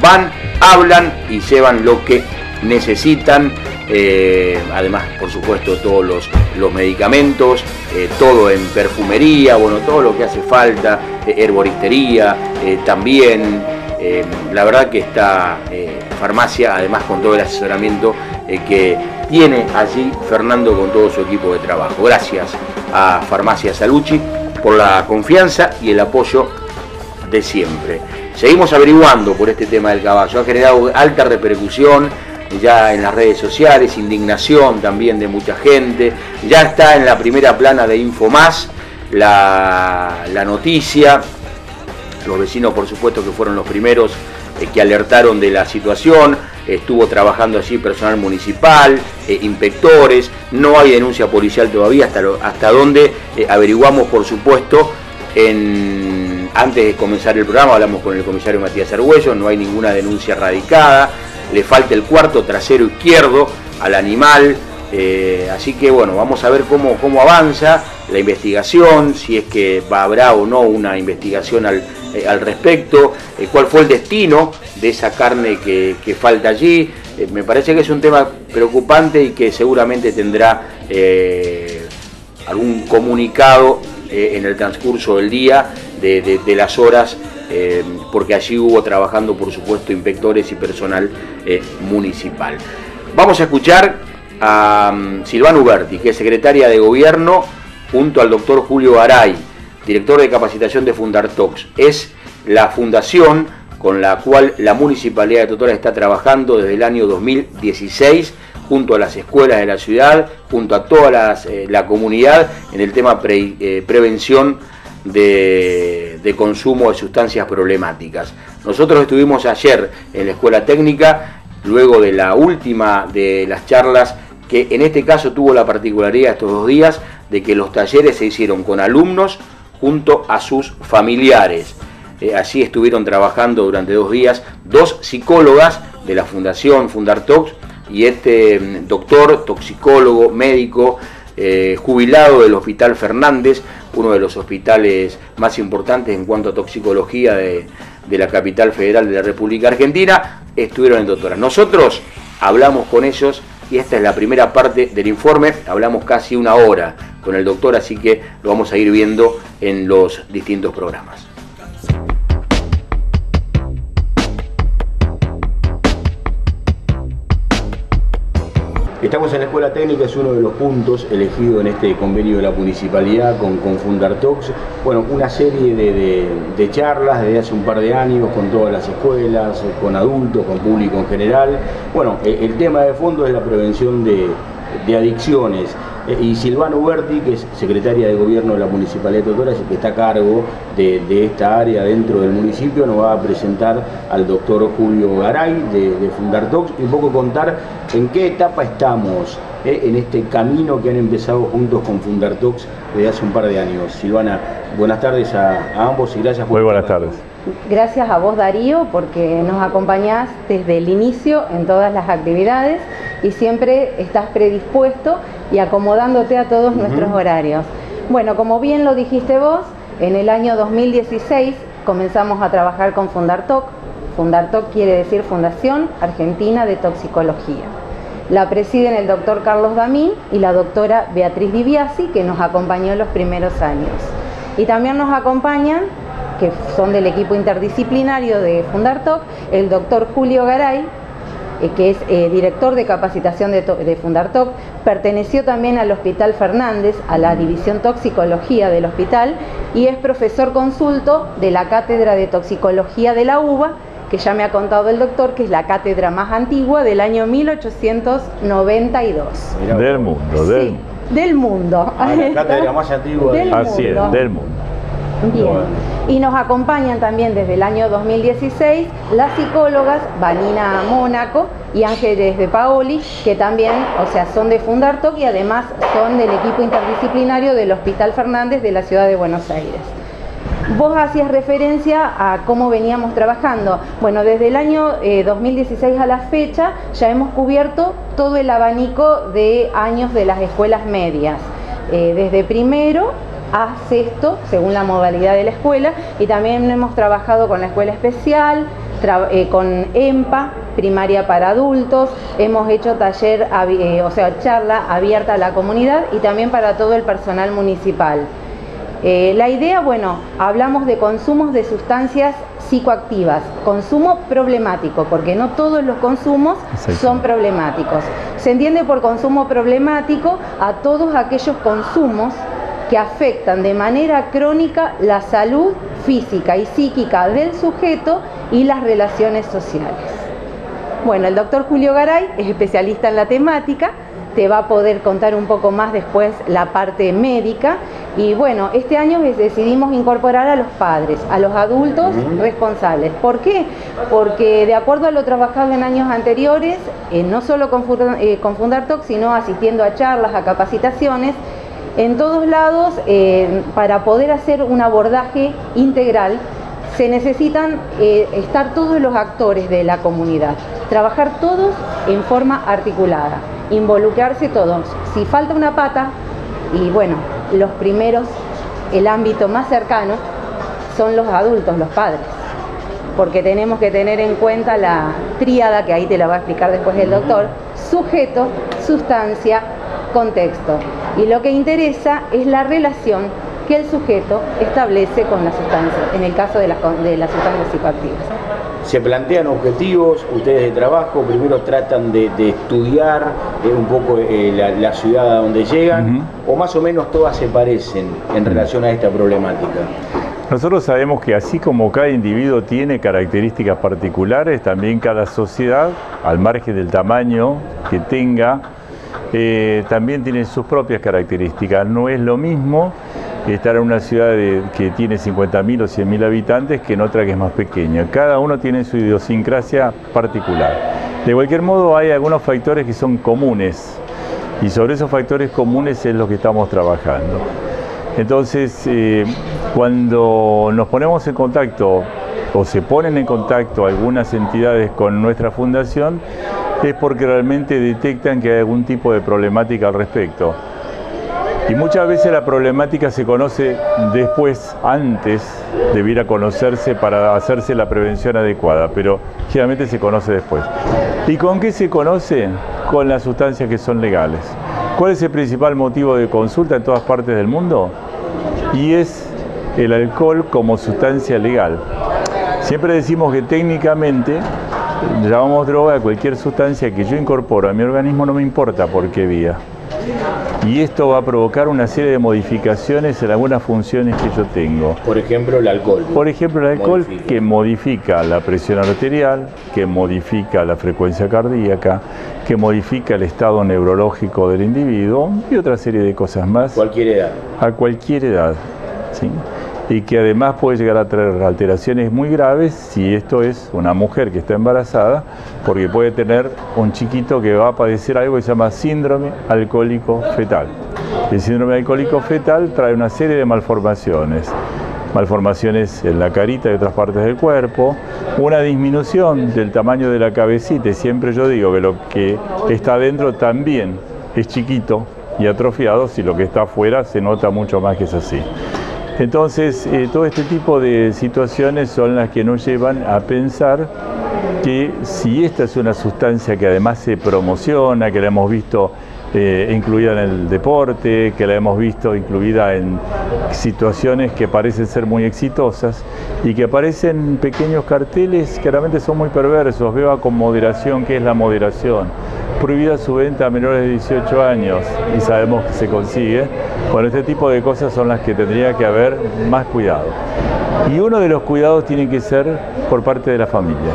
Van, hablan y llevan lo que necesitan. Eh, además, por supuesto, todos los, los medicamentos, eh, todo en perfumería, bueno, todo lo que hace falta, eh, herboristería, también. la verdad que esta farmacia, además con todo el asesoramiento que tiene allí Fernando con todo su equipo de trabajo. Gracias a Farmacia Salucci por la confianza y el apoyo de siempre. Seguimos averiguando por este tema del caballo. Ha generado alta repercusión ya en las redes sociales, indignación también de mucha gente. Ya está en la primera plana de Infomás la, la noticia. Los vecinos, por supuesto, que fueron los primeros eh, que alertaron de la situación. Estuvo trabajando allí personal municipal, eh, inspectores. No hay denuncia policial todavía, hasta, hasta donde eh, averiguamos, por supuesto, antes de comenzar el programa hablamos con el comisario Matías Argüello, no hay ninguna denuncia radicada, le falta el cuarto trasero izquierdo al animal, así que bueno, vamos a ver cómo, cómo avanza la investigación, si es que habrá o no una investigación al, eh, al respecto, eh, cuál fue el destino de esa carne que, falta allí. Eh, me parece que es un tema preocupante y que seguramente tendrá algún comunicado en el transcurso del día, de, las horas, porque allí hubo trabajando, por supuesto, inspectores y personal municipal. Vamos a escuchar a um, Silvana Uberti, que es secretaria de Gobierno, junto al doctor Julio Garay, director de capacitación de Fundartox. Es la fundación con la cual la Municipalidad de Totora está trabajando desde el año 2016 junto a las escuelas de la ciudad, junto a toda eh, la comunidad en el tema eh, prevención de, consumo de sustancias problemáticas. Nosotros estuvimos ayer en la escuela técnica, luego de la última de las charlas, que en este caso tuvo la particularidad estos dos días de que los talleres se hicieron con alumnos junto a sus familiares. Eh, allí estuvieron trabajando durante dos días dos psicólogas de la Fundación Fundartox y este mm, doctor, toxicólogo, médico, eh, jubilado del Hospital Fernández, uno de los hospitales más importantes en cuanto a toxicología de, de la capital federal de la República Argentina, estuvieron en doctora. Nosotros hablamos con ellos y esta es la primera parte del informe, hablamos casi una hora con el doctor, así que lo vamos a ir viendo en los distintos programas. Estamos en la escuela técnica, es uno de los puntos elegidos en este convenio de la municipalidad con, con Fundartox. Bueno, una serie de, charlas desde hace un par de años con todas las escuelas, con adultos, con público en general. Bueno, el tema de fondo es la prevención de adicciones. Eh, y Silvano Huberti, que es secretaria de Gobierno de la Municipalidad de Totora, que está a cargo de, esta área dentro del municipio, nos va a presentar al doctor Julio Garay de, de Fundartox y un poco contar en qué etapa estamos eh, en este camino que han empezado juntos con Fundartox desde hace un par de años. Silvana, buenas tardes a, ambos y gracias por... Muy buenas tardes. Gracias a vos Darío porque nos acompañás desde el inicio en todas las actividades y siempre estás predispuesto y acomodándote a todos nuestros horarios. Bueno, como bien lo dijiste vos, en el año 2016 comenzamos a trabajar con Fundartoc. Fundartoc quiere decir Fundación Argentina de Toxicología. La presiden el doctor Carlos Damín y la doctora Beatriz Diviasi, que nos acompañó en los primeros años. Y también nos acompañan que son del equipo interdisciplinario de Fundartoc, el doctor Julio Garay, eh, que es eh, director de capacitación de, de, Fundartoc, perteneció también al Hospital Fernández, a la División Toxicología del hospital, y es profesor consulto de la Cátedra de Toxicología de la UBA, que ya me ha contado el doctor, que es la cátedra más antigua del año 1892. Del mundo, del, del mundo. Ah, la cátedra más antigua del, Así Es, del mundo. Bien. Y nos acompañan también desde el año 2016 las psicólogas Vanina Mónaco y Ángeles de Paoli, que también, o sea, son de Fundartoc y además son del equipo interdisciplinario del Hospital Fernández de la ciudad de Buenos Aires. Vos hacías referencia a cómo veníamos trabajando. Bueno, desde el año 2016 eh, a la fecha ya hemos cubierto todo el abanico de años de las escuelas medias. Eh, desde primero a sexto, según la modalidad de la escuela, y también hemos trabajado con la escuela especial, eh, con EMPA, primaria para adultos, hemos hecho taller, eh, o sea, charla abierta a la comunidad y también para todo el personal municipal. Eh, la idea, bueno, hablamos de consumos de sustancias psicoactivas, consumo problemático, porque no todos los consumos son problemáticos. Se entiende por consumo problemático a todos aquellos consumos que afectan de manera crónica la salud física y psíquica del sujeto y las relaciones sociales. Bueno, el doctor Julio Garay es especialista en la temática, te va a poder contar un poco más después la parte médica. Y bueno, este año decidimos incorporar a los padres, a los adultos responsables. ¿Por qué? Porque de acuerdo a lo trabajado en años anteriores, eh, no solo con, eh, con Fundartox, sino asistiendo a charlas, a capacitaciones, en todos lados, eh, para poder hacer un abordaje integral, se necesitan eh, estar todos los actores de la comunidad, trabajar todos en forma articulada, involucrarse todos. Si falta una pata, y bueno, los primeros, el ámbito más cercano, son los adultos, los padres, porque tenemos que tener en cuenta la tríada, que ahí te la va a explicar después el doctor, sujeto, sustancia, contexto. Y lo que interesa es la relación que el sujeto establece con la sustancia, en el caso de, las sustancias psicoactivas. Se plantean objetivos, ustedes de trabajo, primero tratan de, estudiar eh, un poco eh, la, ciudad a donde llegan, o más o menos todas se parecen en relación a esta problemática. Nosotros sabemos que así como cada individuo tiene características particulares, también cada sociedad, al margen del tamaño que tenga, eh, también tiene sus propias características. No es lo mismo estar en una ciudad que tiene 50.000 o 100.000 habitantes que en otra que es más pequeña. Cada uno tiene su idiosincrasia particular. De cualquier modo hay algunos factores que son comunes y sobre esos factores comunes es lo que estamos trabajando. Entonces, eh, cuando nos ponemos en contacto o se ponen en contacto algunas entidades con nuestra fundación, es porque realmente detectan que hay algún tipo de problemática al respecto. Y muchas veces la problemática se conoce después, antes debiera conocerse para hacerse la prevención adecuada, pero generalmente se conoce después. ¿Y con qué se conoce? Con las sustancias que son legales. ¿Cuál es el principal motivo de consulta en todas partes del mundo? Y es el alcohol como sustancia legal. Siempre decimos que técnicamente llamamos droga a cualquier sustancia que yo incorporo a mi organismo, no me importa por qué vía. Y esto va a provocar una serie de modificaciones en algunas funciones que yo tengo. Por ejemplo, el alcohol. Por ejemplo, el alcohol que modifica la presión arterial, que modifica la frecuencia cardíaca, que modifica el estado neurológico del individuo y otra serie de cosas más. Cualquier edad. A cualquier edad. ¿sí? Y que además puede llegar a traer alteraciones muy graves si esto es una mujer que está embarazada, porque puede tener un chiquito que va a padecer algo que se llama síndrome alcohólico fetal. El síndrome alcohólico fetal trae una serie de malformaciones, malformaciones en la carita y otras partes del cuerpo, una disminución del tamaño de la cabecita, y siempre yo digo que lo que está adentro también es chiquito y atrofiado, si lo que está afuera se nota mucho más que es así. Entonces, eh, todo este tipo de situaciones son las que nos llevan a pensar que si esta es una sustancia que además se promociona, que la hemos visto eh, incluida en el deporte, que la hemos visto incluida en situaciones que parecen ser muy exitosas y que aparecen pequeños carteles que realmente son muy perversos. Veo con moderación qué es la moderación. Prohibida su venta a menores de 18 años y sabemos que se consigue. Bueno, este tipo de cosas son las que tendría que haber más cuidado. Y uno de los cuidados tiene que ser por parte de la familia.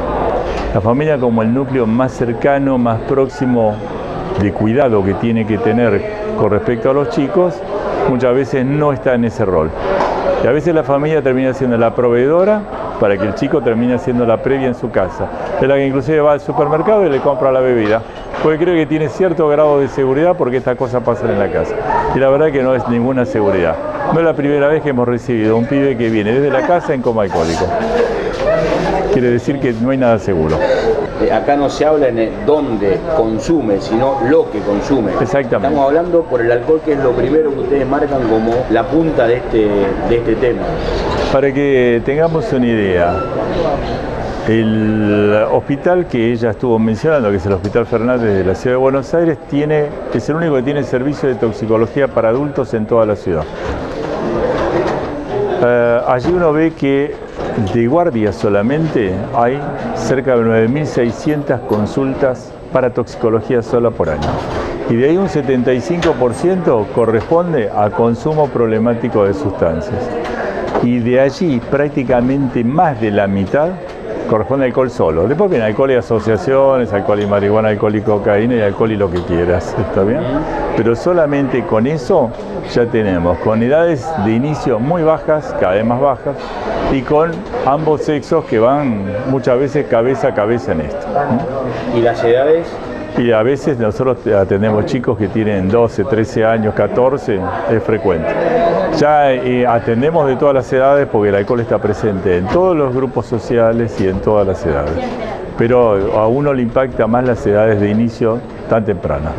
La familia como el núcleo más cercano, más próximo de cuidado que tiene que tener con respecto a los chicos, muchas veces no está en ese rol. Y a veces la familia termina siendo la proveedora para que el chico termine siendo la previa en su casa. Es la que inclusive va al supermercado y le compra la bebida, porque creo que tiene cierto grado de seguridad porque esta cosa pasa en la casa. Y la verdad que no es ninguna seguridad. No es la primera vez que hemos recibido un pibe que viene desde la casa en coma alcohólico. Quiere decir que no hay nada seguro. Eh, acá no se habla en dónde consume, sino lo que consume. Exactamente. Estamos hablando por el alcohol, que es lo primero que ustedes marcan como la punta de este, de este tema. Para que tengamos una idea, el hospital que ella estuvo mencionando, que es el Hospital Fernández de la Ciudad de Buenos Aires, tiene, es el único que tiene servicio de toxicología para adultos en toda la ciudad. Eh, allí uno ve que de guardia solamente hay cerca de 9.600 consultas para toxicología sola por año. Y de ahí un 75% corresponde a consumo problemático de sustancias. Y de allí prácticamente más de la mitad corresponde al alcohol solo. Después viene alcohol y asociaciones, alcohol y marihuana, alcohol y cocaína y alcohol y lo que quieras, ¿está bien? Pero solamente con eso ya tenemos, con edades de inicio muy bajas, cada vez más bajas, y con ambos sexos que van muchas veces cabeza a cabeza en esto. ¿Y las edades? Y a veces nosotros atendemos chicos que tienen 12, 13 años, 14, es frecuente. Ya eh, atendemos de todas las edades porque el alcohol está presente en todos los grupos sociales y en todas las edades. Pero a uno le impacta más las edades de inicio tan tempranas.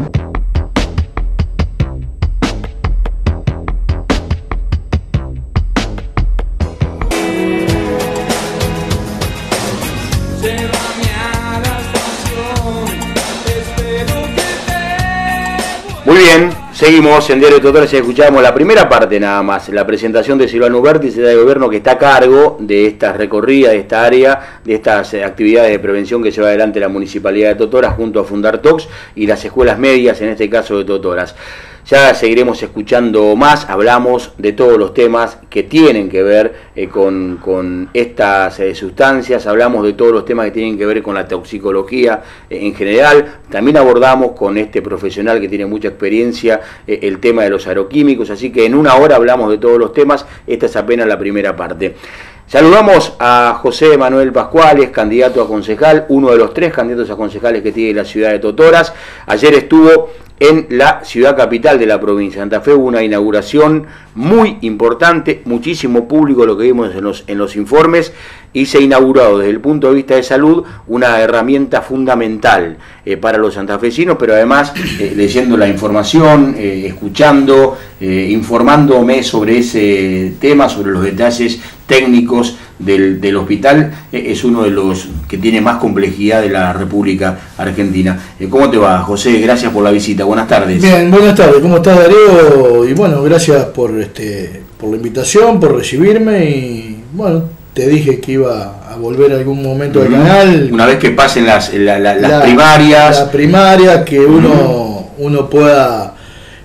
Seguimos en Diario Totores y escuchamos la primera parte nada más, la presentación de Silvano Berti, de Gobierno que está a cargo de estas recorridas, de esta área, de estas eh, actividades de prevención que lleva adelante la Municipalidad de Totoras junto a Fundar Tox y las escuelas medias, en este caso de Totoras. Ya seguiremos escuchando más, hablamos de todos los temas que tienen que ver eh, con, estas eh, sustancias, hablamos de todos los temas que tienen que ver con la toxicología eh, en general, también abordamos con este profesional que tiene mucha experiencia el tema de los aeroquímicos, así que en una hora hablamos de todos los temas, esta es apenas la primera parte. Saludamos a José Manuel Pascuales, candidato a concejal, uno de los tres candidatos a concejales que tiene la ciudad de Totoras. Ayer estuvo en la ciudad capital de la provincia Santa Fe. Hubo una inauguración muy importante, muchísimo público, lo que vimos en los, informes, y se ha inaugurado desde el punto de vista de salud una herramienta fundamental eh, para los santafesinos, pero además eh, leyendo la información, eh, escuchando, informándome sobre ese tema, sobre los detalles técnicos del, del hospital, es uno de los que tiene más complejidad de la República Argentina. ¿Cómo te va, José? Gracias por la visita. Buenas tardes. Bien, buenas tardes. ¿Cómo estás, Darío? Y bueno, gracias por, este, por la invitación, por recibirme y bueno, te dije que iba a volver algún momento al canal. Una vez que pasen las, las primarias. La primaria, que uno, uno pueda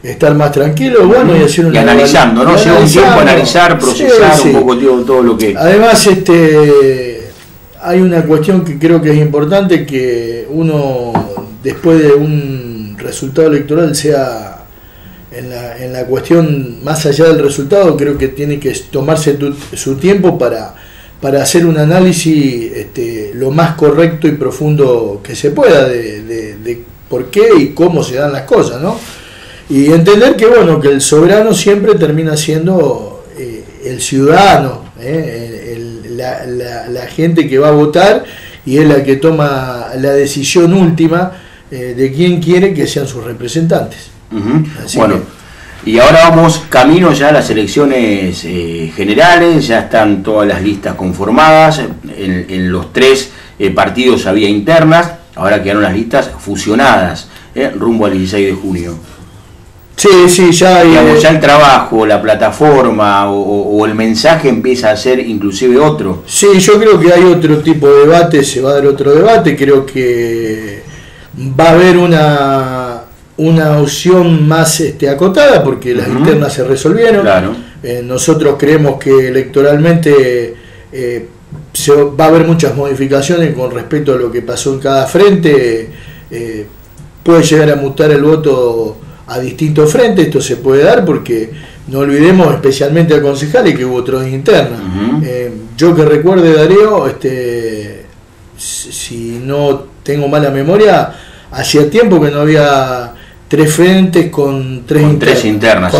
estar más tranquilo, bueno, y hacer una... Y analizando, ¿no? Lleva un tiempo analizar, procesar un poco todo, lo que... Además, este hay una cuestión que creo que es importante, que uno, después de un resultado electoral, sea en la, en la cuestión más allá del resultado, creo que tiene que tomarse su tiempo para para hacer un análisis este, lo más correcto y profundo que se pueda de, por qué y cómo se dan las cosas, ¿no? Y entender que, bueno, que el soberano siempre termina siendo eh, el ciudadano, ¿eh? la, gente que va a votar y es la que toma la decisión última eh, de quién quiere que sean sus representantes. bueno. Y ahora vamos camino ya a las elecciones eh, generales, ya están todas las listas conformadas, en, los tres eh, partidos había internas, ahora quedaron las listas fusionadas, eh, rumbo al 16 de junio. Sí, sí, ya, ya el trabajo, la plataforma o, el mensaje empieza a ser inclusive otro. Sí, yo creo que hay otro tipo de debate, se va a dar otro debate, creo que va a haber una una opción más este, acotada porque las internas se resolvieron. Eh, nosotros creemos que electoralmente eh, se, va a haber muchas modificaciones con respecto a lo que pasó en cada frente. Eh, puede llegar a mutar el voto a distintos frentes, esto se puede dar porque no olvidemos especialmente a concejales que hubo otros internas. yo que recuerde, Darío, este, si no tengo mala memoria, hacía tiempo que no había tres frentes con tres, internas.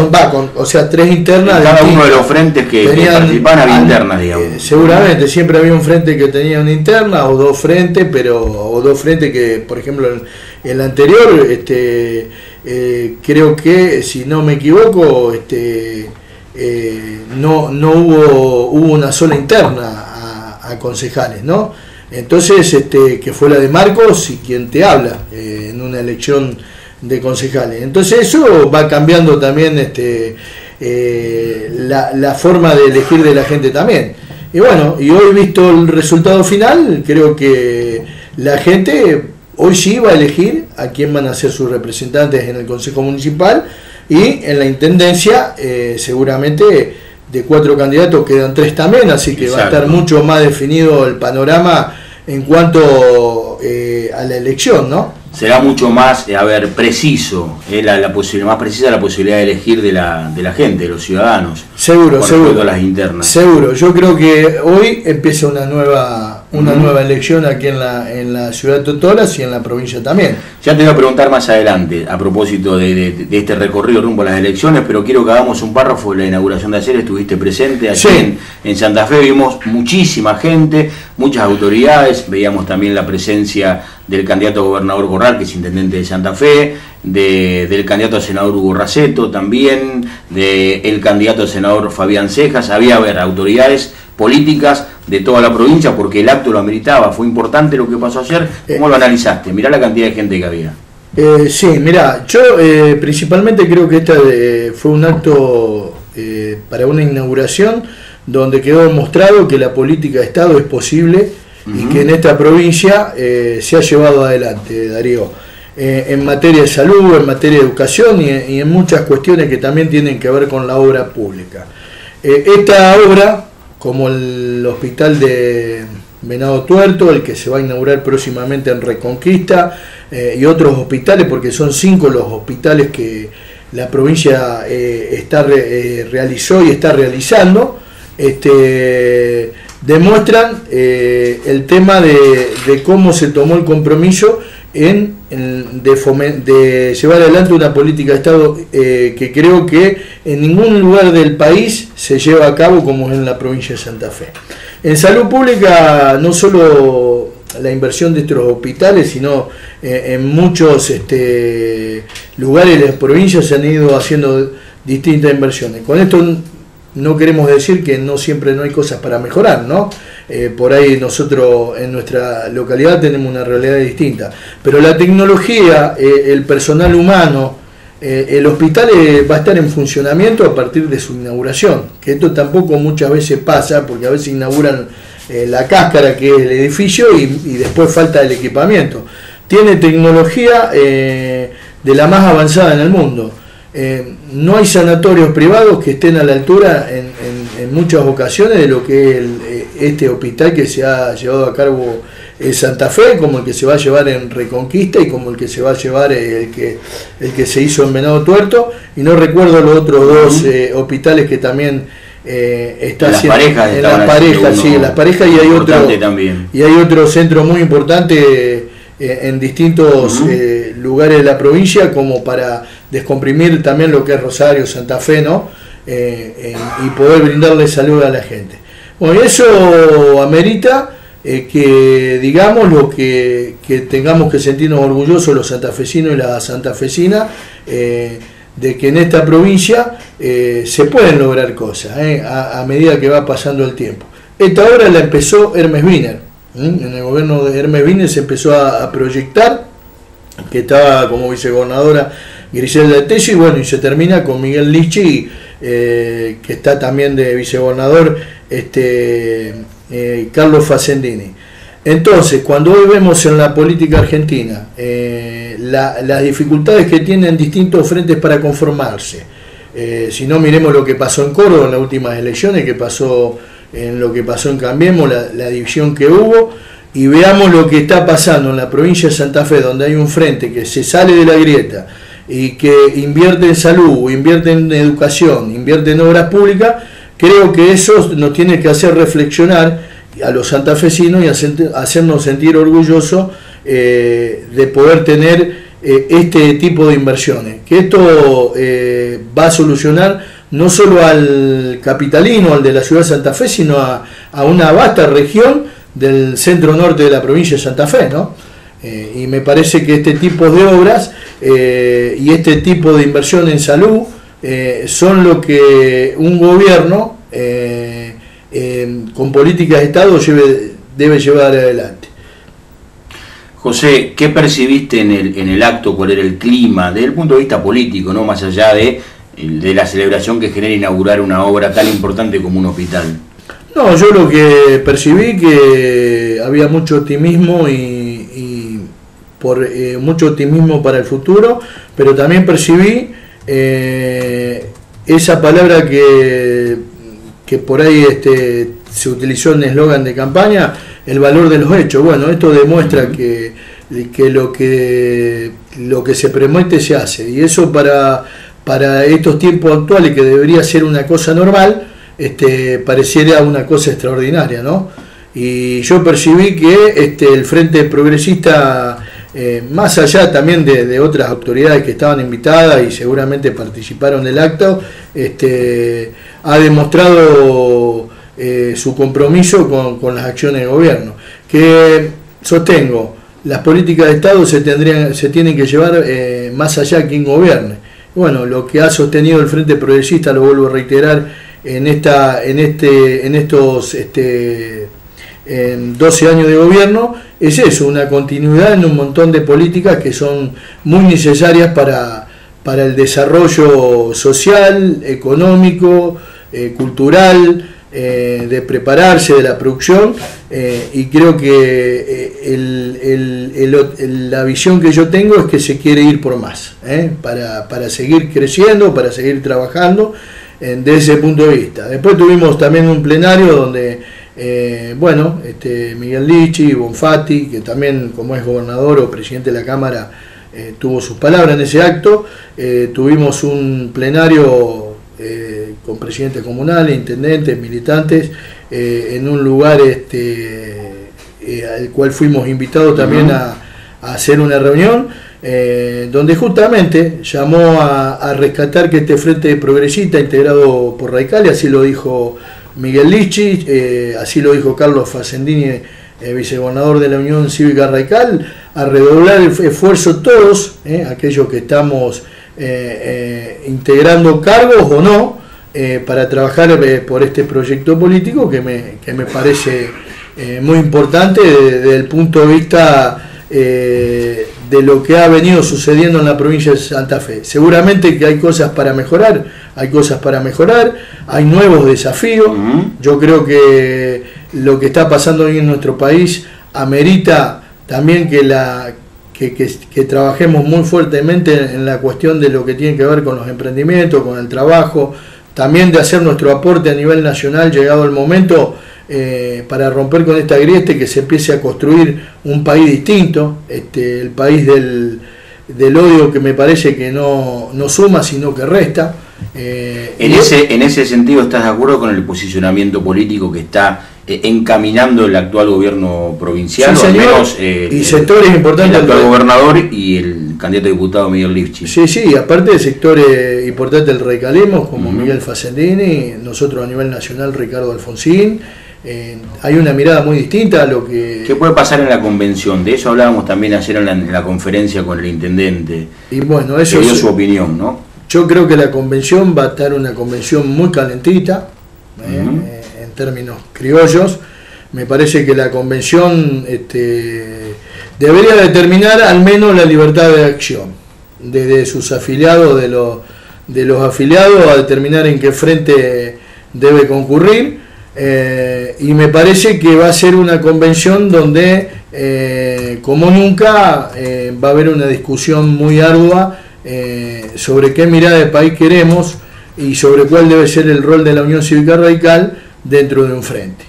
o sea, tres internas. cada uno de los frentes que, participan había internas, digamos. Eh, seguramente, siempre había un frente que tenía una interna o dos frentes, pero o dos frentes que, por ejemplo, en, el anterior, este, eh, creo que, si no me equivoco, este, eh, no, no hubo, hubo una sola interna a, concejales, ¿no? Entonces, este, que fue la de Marcos y quien te habla en una elección de concejales. Entonces eso va cambiando también este, eh, la, forma de elegir de la gente también. Y bueno, y hoy visto el resultado final, creo que la gente hoy sí va a elegir a quién van a ser sus representantes en el Consejo Municipal y en la Intendencia eh, seguramente de cuatro candidatos quedan tres también, así que va a estar mucho más definido el panorama en cuanto eh, a la elección, ¿no? será mucho más, eh, a ver, preciso, eh, la, la más precisa la posibilidad de elegir de la, de la gente, de los ciudadanos. Seguro, seguro. las internas. Seguro, yo creo que hoy empieza una nueva una nueva elección aquí en la, en la ciudad de Totoras y en la provincia también. Ya te voy a preguntar más adelante a propósito de, este recorrido rumbo a las elecciones, pero quiero que hagamos un párrafo de la inauguración de ayer, estuviste presente en, en Santa Fe, vimos muchísima gente, muchas autoridades, veíamos también la presencia del candidato a gobernador Corral, que es intendente de Santa Fe, de, del candidato a senador Hugo Raceto también, del candidato a senador Fabián Cejas, había ver, autoridades políticas de toda la provincia porque el acto lo ameritaba, fue importante lo que pasó ayer, ¿cómo lo analizaste? Mirá la cantidad de gente que había. Eh, sí, mira, yo eh, principalmente creo que este fue un acto eh, para una inauguración donde quedó demostrado que la política de Estado es posible y que en esta provincia se ha llevado adelante, Darío, en materia de salud, en materia de educación y, en muchas cuestiones que también tienen que ver con la obra pública. esta obra, como el hospital de Venado Tuerto, el que se va a inaugurar próximamente en Reconquista, eh, y otros hospitales, porque son cinco los hospitales que la provincia eh, está eh, realizó y está realizando, este, demuestran el tema de, cómo se tomó el compromiso en, de, llevar adelante una política de Estado que creo que en ningún lugar del país se lleva a cabo como en la provincia de Santa Fe. En salud pública no solo la inversión de estos hospitales, sino eh, en muchos este, lugares de las provincias se han ido haciendo distintas inversiones. Con esto no queremos decir que no siempre no hay cosas para mejorar, ¿no? Eh, por ahí nosotros en nuestra localidad tenemos una realidad distinta. Pero la tecnología, eh, el personal humano, el hospital va a estar en funcionamiento a partir de su inauguración, que esto tampoco muchas veces pasa, porque a veces inauguran eh, la cáscara que es el edificio y, después falta el equipamiento. Tiene tecnología eh, de la más avanzada en el mundo. Eh, no hay sanatorios privados que estén a la altura en, muchas ocasiones de lo que es este hospital que se ha llevado a cabo en Santa Fe, como el que se va a llevar en Reconquista y como el que se va a llevar el que, el que se hizo en Venado Tuerto. Y no recuerdo los otros dos hospitales que también eh, está las parejas en las parejas, sí, en las parejas y hay otro y hay otro centro muy importante eh, en distintos eh, lugares de la provincia como para descomprimir también lo que es Rosario, Santa Fe, ¿no? y poder brindarle salud a la gente. Bueno, eso amerita que digamos lo que, que, tengamos que sentirnos orgullosos los santafesinos y las santafesinas de que en esta provincia eh, se pueden lograr cosas eh, a, medida que va pasando el tiempo. Esta obra la empezó Hermes Wiener. En el gobierno de Hermes Wiener se empezó a, proyectar, que estaba como vicegobernadora Griselda Tessi, y bueno, y se termina con Miguel Lichi, eh, que está también de vicegobernador, este, Carlos Facendini. Entonces, cuando hoy vemos en la política argentina eh, las dificultades que tienen distintos frentes para conformarse, eh, si no miremos lo que pasó en Córdoba en las últimas elecciones, que pasó en lo que pasó en Cambiemos, la, división que hubo, y veamos lo que está pasando en la provincia de Santa Fe, donde hay un frente que se sale de la grieta y que invierte en salud, invierte en educación, invierte en obras públicas, creo que eso nos tiene que hacer reflexionar a los santafesinos y hacernos sentir orgullosos eh, de poder tener eh, este tipo de inversiones. Que esto eh, va a solucionar no solo al capitalino, al de la ciudad de Santa Fe, sino a, una vasta región del centro norte de la provincia de Santa Fe. ¿no? Y me parece que este tipo de obras y este tipo de inversión en salud son lo que un gobierno con políticas de Estado debe llevar adelante. José, ¿qué percibiste en el, en el acto? ¿Cuál era el clima? Desde el punto de vista político, no más allá de, de la celebración que genera inaugurar una obra tan importante como un hospital. No, yo lo que percibí que había mucho optimismo y, por eh, mucho optimismo para el futuro, pero también percibí eh, esa palabra que que por ahí este, se utilizó en eslogan de campaña, el valor de los hechos. Bueno, esto demuestra que, que, lo que lo que se promete se hace. Y eso para, para estos tiempos actuales, que debería ser una cosa normal, este, pareciera una cosa extraordinaria, ¿no? Y yo percibí que este, el Frente Progresista, eh, más allá también de, otras autoridades que estaban invitadas y seguramente participaron del acto, este, ha demostrado eh, su compromiso con, las acciones de gobierno. Que sostengo, las políticas de Estado se, tendrían, se tienen que llevar eh, más allá de quien gobierne. Bueno, lo que ha sostenido el Frente Progresista, lo vuelvo a reiterar, en, esta, en, este, en estos este, en 12 años de gobierno, es eso, una continuidad en un montón de políticas que son muy necesarias para, para el desarrollo social, económico, eh, cultural, eh, de prepararse, de la producción, eh, y creo que la visión que yo tengo es que se quiere ir por más, para, para, seguir creciendo, para seguir trabajando desde ese punto de vista. Después tuvimos también un plenario donde eh, bueno, este, Miguel Lichi, Bonfatti, que también como es gobernador o presidente de la Cámara, eh, tuvo sus palabras en ese acto. Eh, tuvimos un plenario con presidentes comunales, intendentes, militantes, en un lugar este, al cual fuimos invitados también a, hacer una reunión. donde justamente llamó a, a, rescatar que este frente progresista integrado por Radical, y así lo dijo Miguel Lichi, eh, así lo dijo Carlos Facendini, eh, vicegobernador de la Unión Cívica Radical, a redoblar el esfuerzo todos, eh, aquellos que estamos integrando cargos o no, para trabajar por este proyecto político que me, que me parece muy importante desde, el punto de vista de lo que ha venido sucediendo en la provincia de Santa Fe. Seguramente que hay cosas para mejorar, hay cosas para mejorar, hay nuevos desafíos. Yo creo que lo que está pasando hoy en nuestro país amerita también que la que, que, trabajemos muy fuertemente en la cuestión de lo que tiene que ver con los emprendimientos, con el trabajo, también de hacer nuestro aporte a nivel nacional, llegado el momento, eh, para romper con esta griete, que se empiece a construir un país distinto, este, el país del, del odio que me parece que no, no suma, sino que resta. Eh, en, ese, en ese sentido, ¿estás de acuerdo con el posicionamiento político que está eh, encaminando el actual gobierno provincial? Sí, menos, eh, y sectores importantes. El actual gobernador y el candidato a diputado Miguel Lifchi. Sí, sí, aparte de sectores importantes del recalemos, como Miguel Facendini, nosotros a nivel nacional Ricardo Alfonsín. hay una mirada muy distinta a lo que... ¿Qué puede pasar en la convención? De eso hablábamos también ayer en la, conferencia con el intendente. Y bueno, eso... dio su opinión, ¿no? Yo creo que la convención va a estar una convención muy calentita, eh, eh, en términos criollos. Me parece que la convención este, debería determinar al menos la libertad de acción, desde sus afiliados, de, los, de los afiliados, a determinar en qué frente debe concurrir. Eh, y me parece que va a ser una convención donde, como nunca, va a haber una discusión muy ardua eh, sobre qué mirada de país queremos y sobre cuál debe ser el rol de la Unión Cívica Radical dentro de un frente.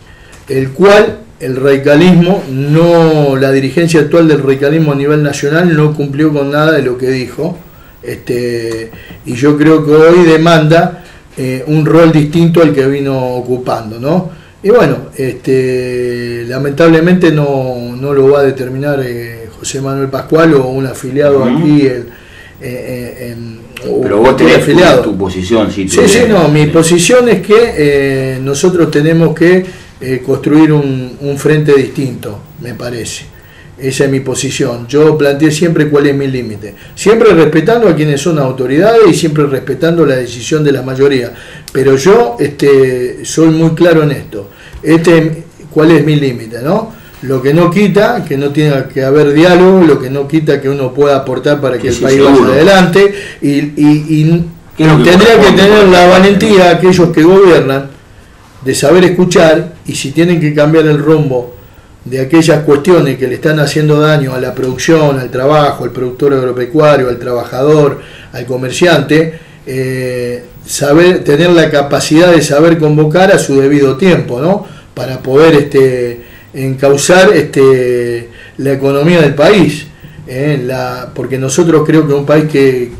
El cual el radicalismo, no, la dirigencia actual del radicalismo a nivel nacional no cumplió con nada de lo que dijo. Este, y yo creo que hoy demanda eh, un rol distinto al que vino ocupando, ¿no? Y bueno, este, lamentablemente no, no lo va a determinar eh, José Manuel Pascual o un afiliado aquí, el, eh, Pero vos tenés afiliado. tu posición, sí. Sí, sí, no, mi posición es que eh, nosotros tenemos que eh, construir un, un, frente distinto, me parece. Esa es mi posición. Yo planteé siempre cuál es mi límite. Siempre respetando a quienes son autoridades y siempre respetando la decisión de la mayoría. Pero yo este, soy muy claro en esto. Este, ¿Cuál es mi límite? ¿no? Lo que no quita que no tenga que haber diálogo, lo que no quita que uno pueda aportar para que el país vaya adelante y, tendría que tener la valentía aquellos que gobiernan de saber escuchar y si tienen que cambiar el rumbo de aquellas cuestiones que le están haciendo daño a la producción, al trabajo, al productor agropecuario, al trabajador, al comerciante, eh, saber tener la capacidad de saber convocar a su debido tiempo, ¿no? Para poder este encauzar este, la economía del país. Eh, porque nosotros creo que un país que,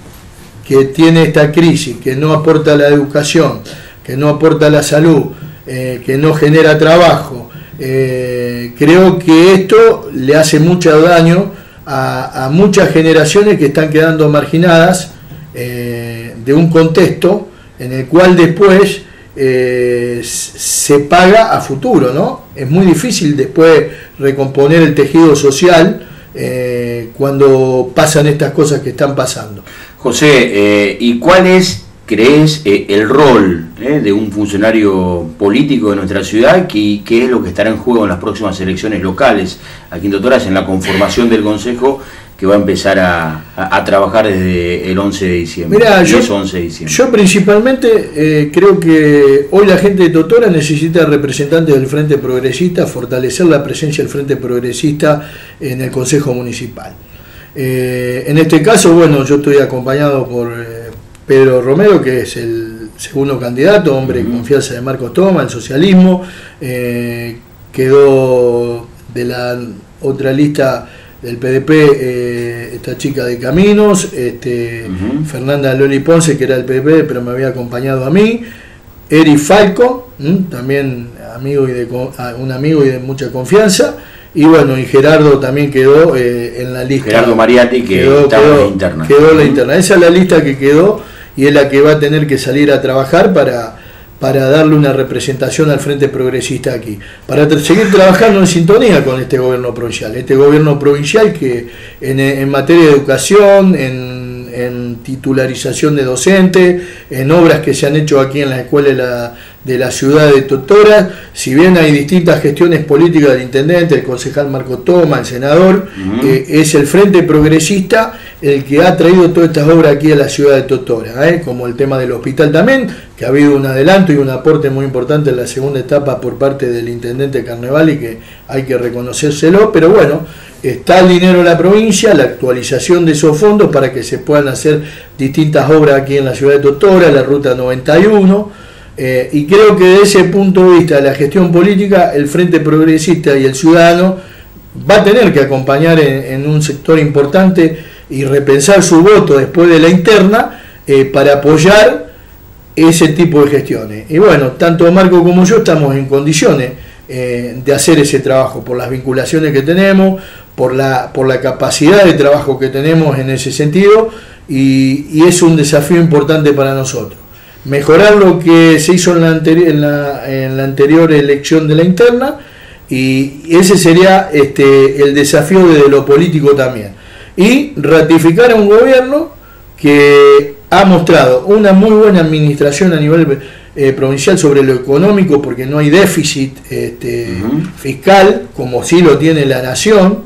que, tiene esta crisis, que no aporta la educación, que no aporta la salud, eh, que no genera trabajo, eh, creo que esto le hace mucho daño a muchas generaciones que están quedando marginadas de un contexto en el cual después eh, se paga a futuro, ¿no? Es muy difícil después recomponer el tejido social eh, cuando pasan estas cosas que están pasando. José, eh, ¿y cuál es crees el rol de un funcionario político de nuestra ciudad y qué es lo que estará en juego en las próximas elecciones locales aquí en Doctoras, en la conformación del Consejo que va a empezar a, a- a trabajar desde el 11 de diciembre. Mirá, yo, 10-11 de diciembre. yo principalmente eh, creo que hoy la gente de Totora necesita representantes del Frente Progresista, fortalecer la presencia del Frente Progresista en el Consejo Municipal. Eh, en este caso, bueno, yo estoy acompañado por eh, Pedro Romero, que es el segundo candidato, hombre de confianza de Marcos Toma, el socialismo. Quedó de la otra lista del PDP eh, esta chica de Caminos, este, Fernanda Loli Ponce, que era del PDP, pero me había acompañado a mí. Eri Falco, ¿m? también amigo y de, ah, un amigo y de mucha confianza. Y bueno, y Gerardo también quedó eh, en la lista. Gerardo Mariatti, que quedó, estaba en la interna. quedó en la interna. Esa es la lista que quedó y es la que va a tener que salir a trabajar para, para darle una representación al Frente Progresista aquí. Para seguir trabajando en sintonía con este gobierno provincial. Este gobierno provincial que en, en materia de educación, en, en titularización de docentes, en obras que se han hecho aquí en la escuela de la, de la ciudad de Totora, si bien hay distintas gestiones políticas del intendente, el concejal Marco Toma, el senador, eh, es el Frente Progresista el que ha traído todas estas obras aquí a la ciudad de Totora, ¿eh? como el tema del hospital también, que ha habido un adelanto y un aporte muy importante en la segunda etapa por parte del intendente Carnaval y que hay que reconocérselo, pero bueno, está el dinero en la provincia, la actualización de esos fondos para que se puedan hacer distintas obras aquí en la ciudad de Totora, la ruta 91. eh, y creo que desde ese punto de vista de la gestión política, el Frente Progresista y el Ciudadano va a tener que acompañar en un sector importante y repensar su voto después de la interna eh, para apoyar ese tipo de gestiones. Y bueno, tanto Marco como yo estamos en condiciones eh, de hacer ese trabajo por las vinculaciones que tenemos, por la, por la capacidad de trabajo que tenemos en ese sentido y, es un desafío importante para nosotros. Mejorar lo que se hizo en la, en la, en la anterior elección de la interna y ese sería este, el desafío desde lo político también. Y ratificar a un gobierno que ha mostrado una muy buena administración a nivel eh, provincial sobre lo económico, porque no hay déficit este, fiscal, como sí lo tiene la nación,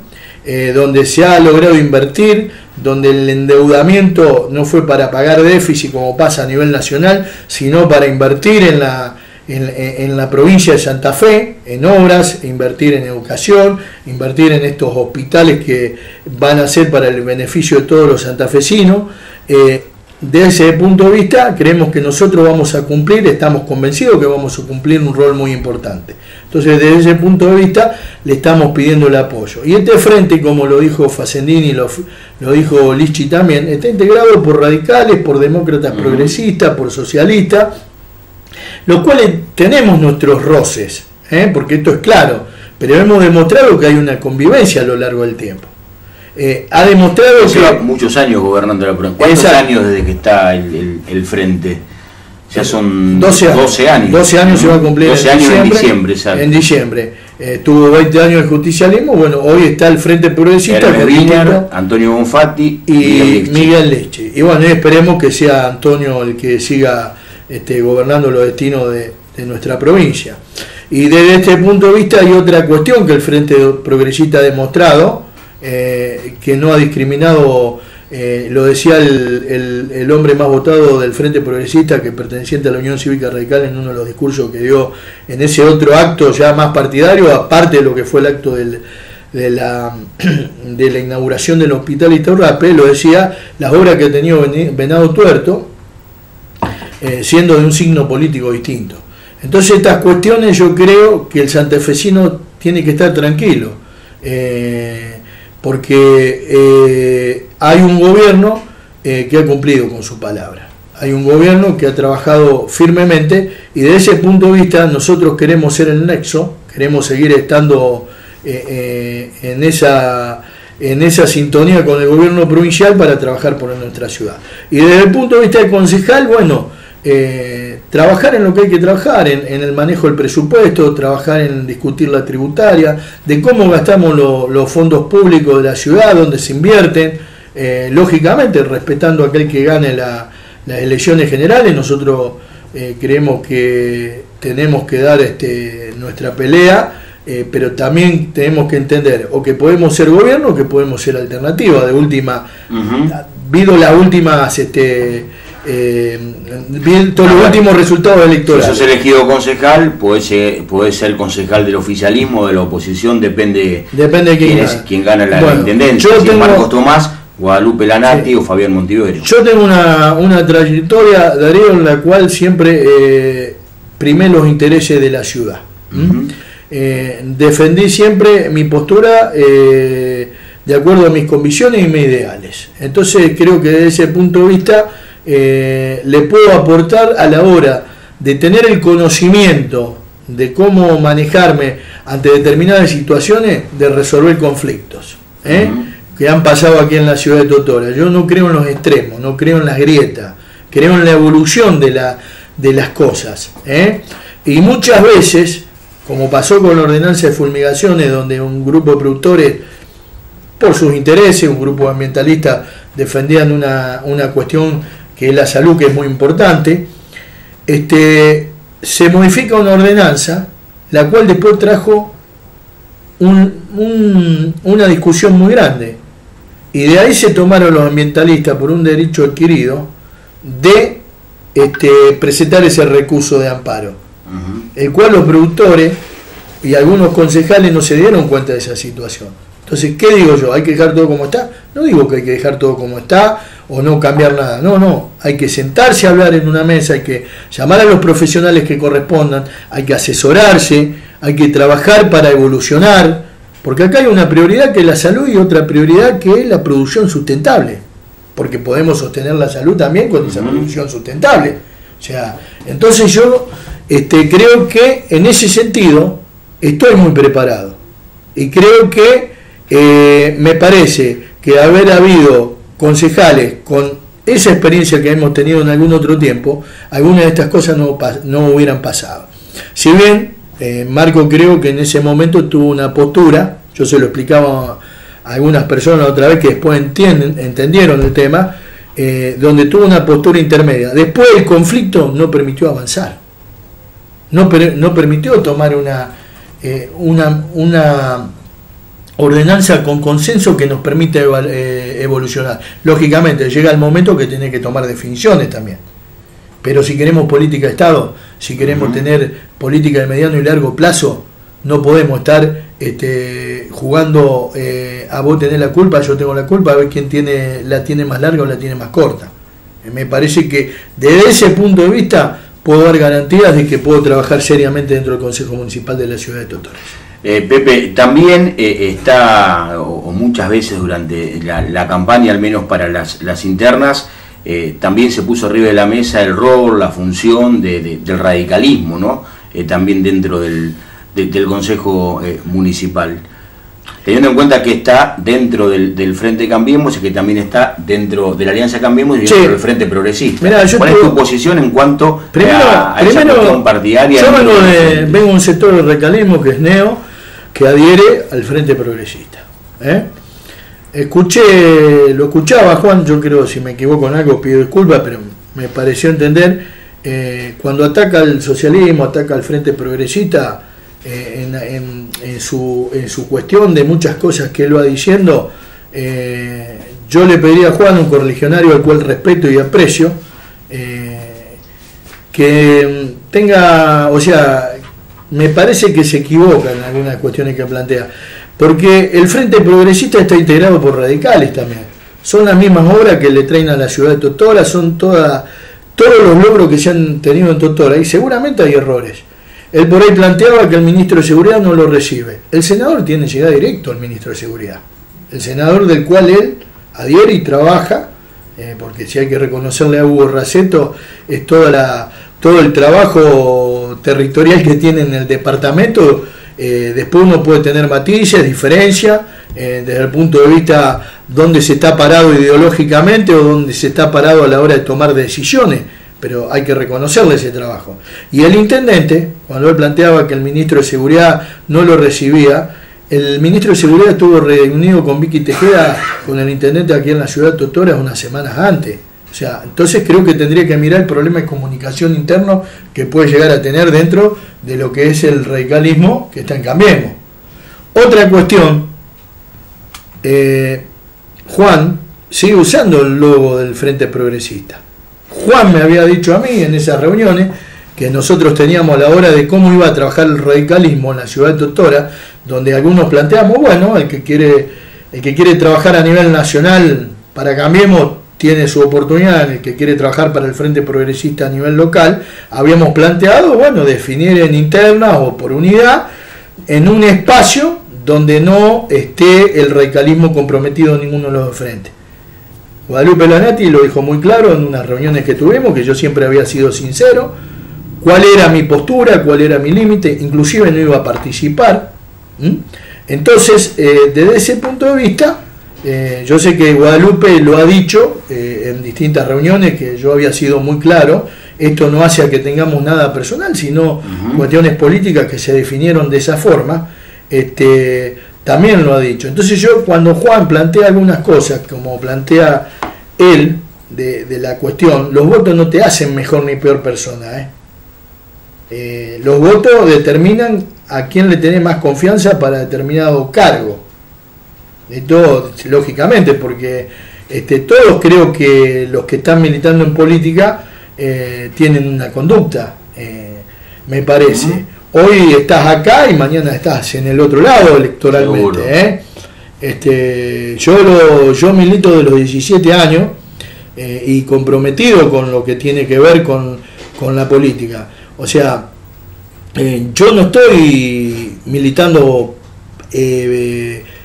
eh, donde se ha logrado invertir, donde el endeudamiento no fue para pagar déficit como pasa a nivel nacional, sino para invertir en la, en, en la provincia de Santa Fe, en obras, invertir en educación, invertir en estos hospitales que van a ser para el beneficio de todos los santafesinos. Eh, desde ese punto de vista, creemos que nosotros vamos a cumplir, estamos convencidos que vamos a cumplir un rol muy importante. Entonces, desde ese punto de vista, le estamos pidiendo el apoyo. Y este frente, como lo dijo Facendini, lo, lo dijo Lichi también, está integrado por radicales, por demócratas progresistas, por socialistas, los cuales tenemos nuestros roces, ¿eh? porque esto es claro, pero hemos demostrado que hay una convivencia a lo largo del tiempo. Eh, ha demostrado que... Lleva muchos años gobernando la provincia. ¿Cuántos años desde que está el, el- el frente? Ya son 12 años. 12 años. 12 años se va a cumplir 12 en años diciembre. en diciembre, exacto. En diciembre. Eh, tuvo 20 años de justicialismo. Bueno, hoy está el Frente Progresista. Antonio Bonfatti y Miguel Leche. Miguel Leche. Y bueno, esperemos que sea Antonio el que siga este, gobernando los destinos de, nuestra provincia. Y desde este punto de vista hay otra cuestión que el Frente Progresista ha demostrado, eh, que no ha discriminado, eh, lo decía el, hombre más votado del Frente Progresista, que perteneciente a la Unión Cívica Radical en uno de los discursos que dio en ese otro acto ya más partidario, aparte de lo que fue el acto de la, de la inauguración del hospital Itaurrape, lo decía, las obras que ha tenido Ven- Venado Tuerto, eh, siendo de un signo político distinto. Entonces estas cuestiones yo creo que el santafesino tiene que estar tranquilo, eh, porque eh, hay un gobierno que ha cumplido con su palabra. Hay un gobierno que ha trabajado firmemente y desde ese punto de vista nosotros queremos ser el nexo, queremos seguir estando en esa en esa sintonía con el gobierno provincial para trabajar por nuestra ciudad. Y desde el punto de vista del concejal, bueno, eh, trabajar en lo que hay que trabajar, en, en el manejo del presupuesto, trabajar en discutir la tributaria, de cómo gastamos lo- los fondos públicos de la ciudad, dónde se invierten, eh, lógicamente respetando a aquel que gane la, las elecciones generales, nosotros eh, creemos que tenemos que dar este, nuestra pelea, eh, pero también tenemos que entender o que podemos ser gobierno o que podemos ser alternativa. De última, vido las últimas, este, eh, visto los últimos resultados electorales. Si sos elegido concejal, puede ser, ser concejal del oficialismo, de la oposición, depende, depende de quién, quién, gana. es, quién gana la Bueno, intendencia. yo si es tengo- Marcos Tomás, Guadalupe Lanati o Fabián Montivero. Yo tengo una, una trayectoria, Darío, en la cual siempre eh, primé los intereses de la ciudad. Eh, defendí siempre mi postura eh, de acuerdo a mis convicciones y mis ideales. Entonces creo que desde ese punto de vista eh, le puedo aportar a la hora de tener el conocimiento de cómo manejarme ante determinadas situaciones, de resolver conflictos. ¿eh? que han pasado aquí en la ciudad de Totora. Yo no creo en los extremos, no creo en las grietas, creo en la evolución de, la, de las cosas. ¿eh? Y muchas veces, como pasó con la ordenanza de fumigaciones, donde un grupo de productores, por sus intereses, un grupo de ambientalistas defendían una, una cuestión que es la salud, que es muy importante, este, se modifica una ordenanza, la cual después trajo un- un- una discusión muy grande. Y de ahí se tomaron los ambientalistas por un derecho adquirido de este, presentar ese recurso de amparo, el cual los productores y algunos concejales no se dieron cuenta de esa situación. Entonces, ¿qué digo yo? ¿Hay que dejar todo como está? No digo que hay que dejar todo como está o no cambiar nada. No, no. Hay que sentarse a hablar en una mesa, hay que llamar a los profesionales que correspondan, hay que asesorarse, hay que trabajar para evolucionar, porque acá hay una prioridad que es la salud y otra prioridad que es la producción sustentable, porque podemos sostener la salud también con esa producción sustentable. O sea, entonces yo este, creo que en ese sentido estoy muy preparado y creo que eh, me parece que haber habido concejales con esa experiencia que hemos tenido en algún otro tiempo, algunas de estas cosas no, no hubieran pasado. Si bien eh, Marco creo que en ese momento tuvo una postura, yo se lo explicaba a algunas personas otra vez que después entienden, entendieron el tema, eh, donde tuvo una postura intermedia. Después el conflicto no permitió avanzar, no, no permitió tomar una, una, una ordenanza con consenso que nos permite eh, evolucionar. Lógicamente, llega el momento que tiene que tomar definiciones también. Pero si queremos política de Estado, si queremos tener política de mediano y largo plazo, no podemos estar este, jugando eh, a vos tenés la culpa, yo tengo la culpa, a ver quién tiene, la tiene más larga o la tiene más corta. Me parece que desde ese punto de vista puedo dar garantías de que puedo trabajar seriamente dentro del Consejo Municipal de la ciudad de Totores. Eh, Pepe, también eh, está, o, o muchas veces durante la, la campaña, al menos para las, las internas, eh, también se puso arriba de la mesa el rol, la función de- de- del radicalismo, ¿no? Eh, también dentro del, de- del Consejo eh, Municipal. Teniendo en cuenta que está dentro del, del Frente Cambiemos y que también está dentro de la Alianza Cambiemos y Sí. dentro del Frente Progresista. Mirá, yo ¿Cuál es te- tu posición en cuanto Primero, a, a esa primero cuestión partidaria? yo vengo de, vengo un sector del radicalismo que es Neo, que adhiere al Frente Progresista. ¿eh? Escuché, lo escuchaba Juan, yo creo, si me equivoco en algo, pido disculpas, pero me pareció entender, eh, cuando ataca al socialismo, ataca al Frente Progresista, eh, en, su, en su cuestión de muchas cosas que él va diciendo, yo le pediría a Juan, un correligionario al cual respeto y aprecio, que tenga, o sea, me parece que se equivoca en algunas cuestiones que plantea, porque el Frente Progresista está integrado por radicales también. Son las mismas obras que le traen a la ciudad de Totora, son toda, todos los logros que se han tenido en Totora, y seguramente hay errores. Él por ahí planteaba que el ministro de Seguridad no lo recibe. El senador tiene llegada directo al ministro de Seguridad. El senador del cual él adhiere y trabaja, eh, porque si hay que reconocerle a Hugo Raceto, es toda la, todo el trabajo territorial que tiene en el departamento. eh, después uno puede tener matices, diferencias, eh, desde el punto de vista donde se está parado ideológicamente o donde se está parado a la hora de tomar decisiones, pero hay que reconocerle ese trabajo. Y el intendente, cuando él planteaba que el ministro de Seguridad no lo recibía, el ministro de Seguridad estuvo reunido con Vicky Tejeda, con el intendente aquí en la ciudad de Totora, unas semanas antes. Sea, entonces creo que tendría que mirar el problema de comunicación interno que puede llegar a tener dentro de lo que es el radicalismo que está en Cambiemos. Otra cuestión, eh, Juan sigue usando el logo del Frente Progresista. Juan me había dicho a mí en esas reuniones que nosotros teníamos a la hora de cómo iba a trabajar el radicalismo en la ciudad de Totora, donde algunos planteamos, bueno, el que quiere, el que quiere trabajar a nivel nacional para Cambiemos tiene su oportunidad, el que quiere trabajar para el Frente Progresista a nivel local, habíamos planteado, bueno, definir en interna o por unidad, en un espacio donde no esté el radicalismo comprometido en ninguno de los frentes. Guadalupe Lanati lo dijo muy claro en unas reuniones que tuvimos, que yo siempre había sido sincero, cuál era mi postura, cuál era mi límite, inclusive no iba a participar. Entonces, eh, desde ese punto de vista, eh, yo sé que Guadalupe lo ha dicho eh, en distintas reuniones, que yo había sido muy claro, esto no hace a que tengamos nada personal, sino cuestiones políticas que se definieron de esa forma, este, también lo ha dicho. Entonces yo cuando Juan plantea algunas cosas, como plantea él, de, la cuestión, los votos no te hacen mejor ni peor persona. ¿eh? Eh, los votos determinan a quién le tenés más confianza para determinado cargo. Esto, lógicamente, porque este, todos creo que los que están militando en política eh, tienen una conducta, me parece hoy estás acá y mañana estás en el otro lado electoralmente. ¿eh? Este, yo, lo, yo milito de los 17 años eh, y comprometido con lo que tiene que ver con, la política. O sea, eh, yo no estoy militando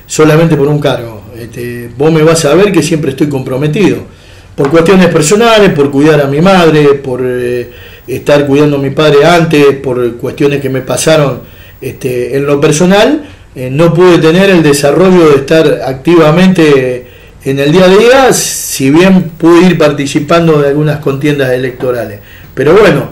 solamente por un cargo. Este, vos me vas a ver que siempre estoy comprometido. Por cuestiones personales, por cuidar a mi madre, por estar cuidando a mi padre antes por cuestiones que me pasaron este, en lo personal, eh, no pude tener el desarrollo de estar activamente en el día a día, si bien pude ir participando de algunas contiendas electorales. Pero bueno,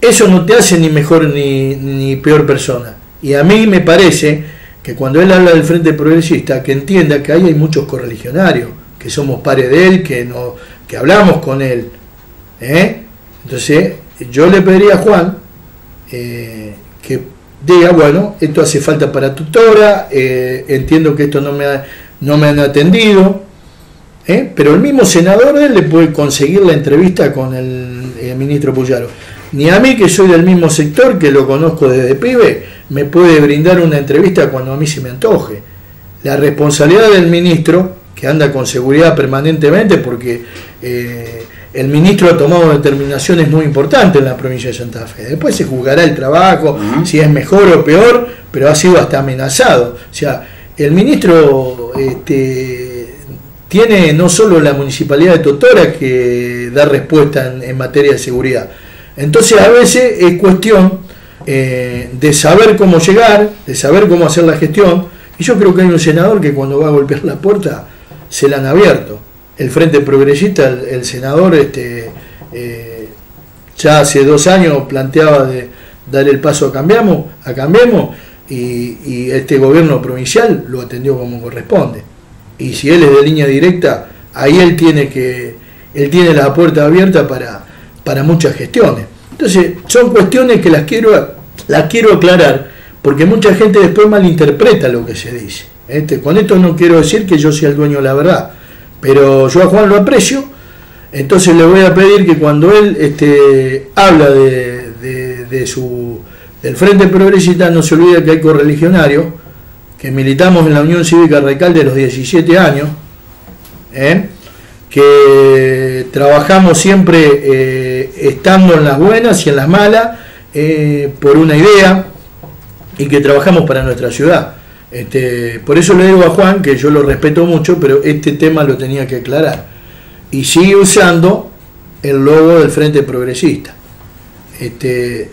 eso no te hace ni mejor ni, ni peor persona. Y a mí me parece que cuando él habla del Frente Progresista, que entienda que ahí hay muchos correligionarios, que somos pares de él, que, no, que hablamos con él. ¿eh? Entonces, yo le pediría a Juan eh, que diga, bueno, esto hace falta para tutora, eh, entiendo que esto no me, no me han atendido, ¿eh? pero el mismo senador él le puede conseguir la entrevista con el, ministro Puyaro. Ni a mí, que soy del mismo sector, que lo conozco desde pibe, me puede brindar una entrevista cuando a mí se me antoje. La responsabilidad del ministro, que anda con seguridad permanentemente, porque el ministro ha tomado determinaciones muy importantes en la provincia de Santa Fe. Después se juzgará el trabajo, si es mejor o peor, pero ha sido hasta amenazado. O sea, el ministro este, tiene no solo la municipalidad de Totora que da respuesta en, materia de seguridad. Entonces a veces es cuestión eh, de saber cómo llegar, de saber cómo hacer la gestión. Y yo creo que hay un senador que cuando va a golpear la puerta se la han abierto el Frente Progresista, el, senador, este, eh, ya hace dos años planteaba de dar el paso a Cambiamos, a Cambiemos y, este gobierno provincial lo atendió como corresponde. Y si él es de línea directa, ahí él tiene que, él tiene la puerta abierta para, para muchas gestiones. Entonces, son cuestiones que las quiero, las quiero aclarar, porque mucha gente después malinterpreta lo que se dice. Este, con esto no quiero decir que yo sea el dueño de la verdad pero yo a Juan lo aprecio, entonces le voy a pedir que cuando él este, habla de, su, del Frente Progresista no se olvide que hay correligionarios, que militamos en la Unión Cívica Radical de los 17 años, ¿eh? que trabajamos siempre eh, estando en las buenas y en las malas eh, por una idea y que trabajamos para nuestra ciudad. Este, por eso le digo a Juan que yo lo respeto mucho, pero este tema lo tenía que aclarar. Y sigue usando el logo del Frente Progresista. Este,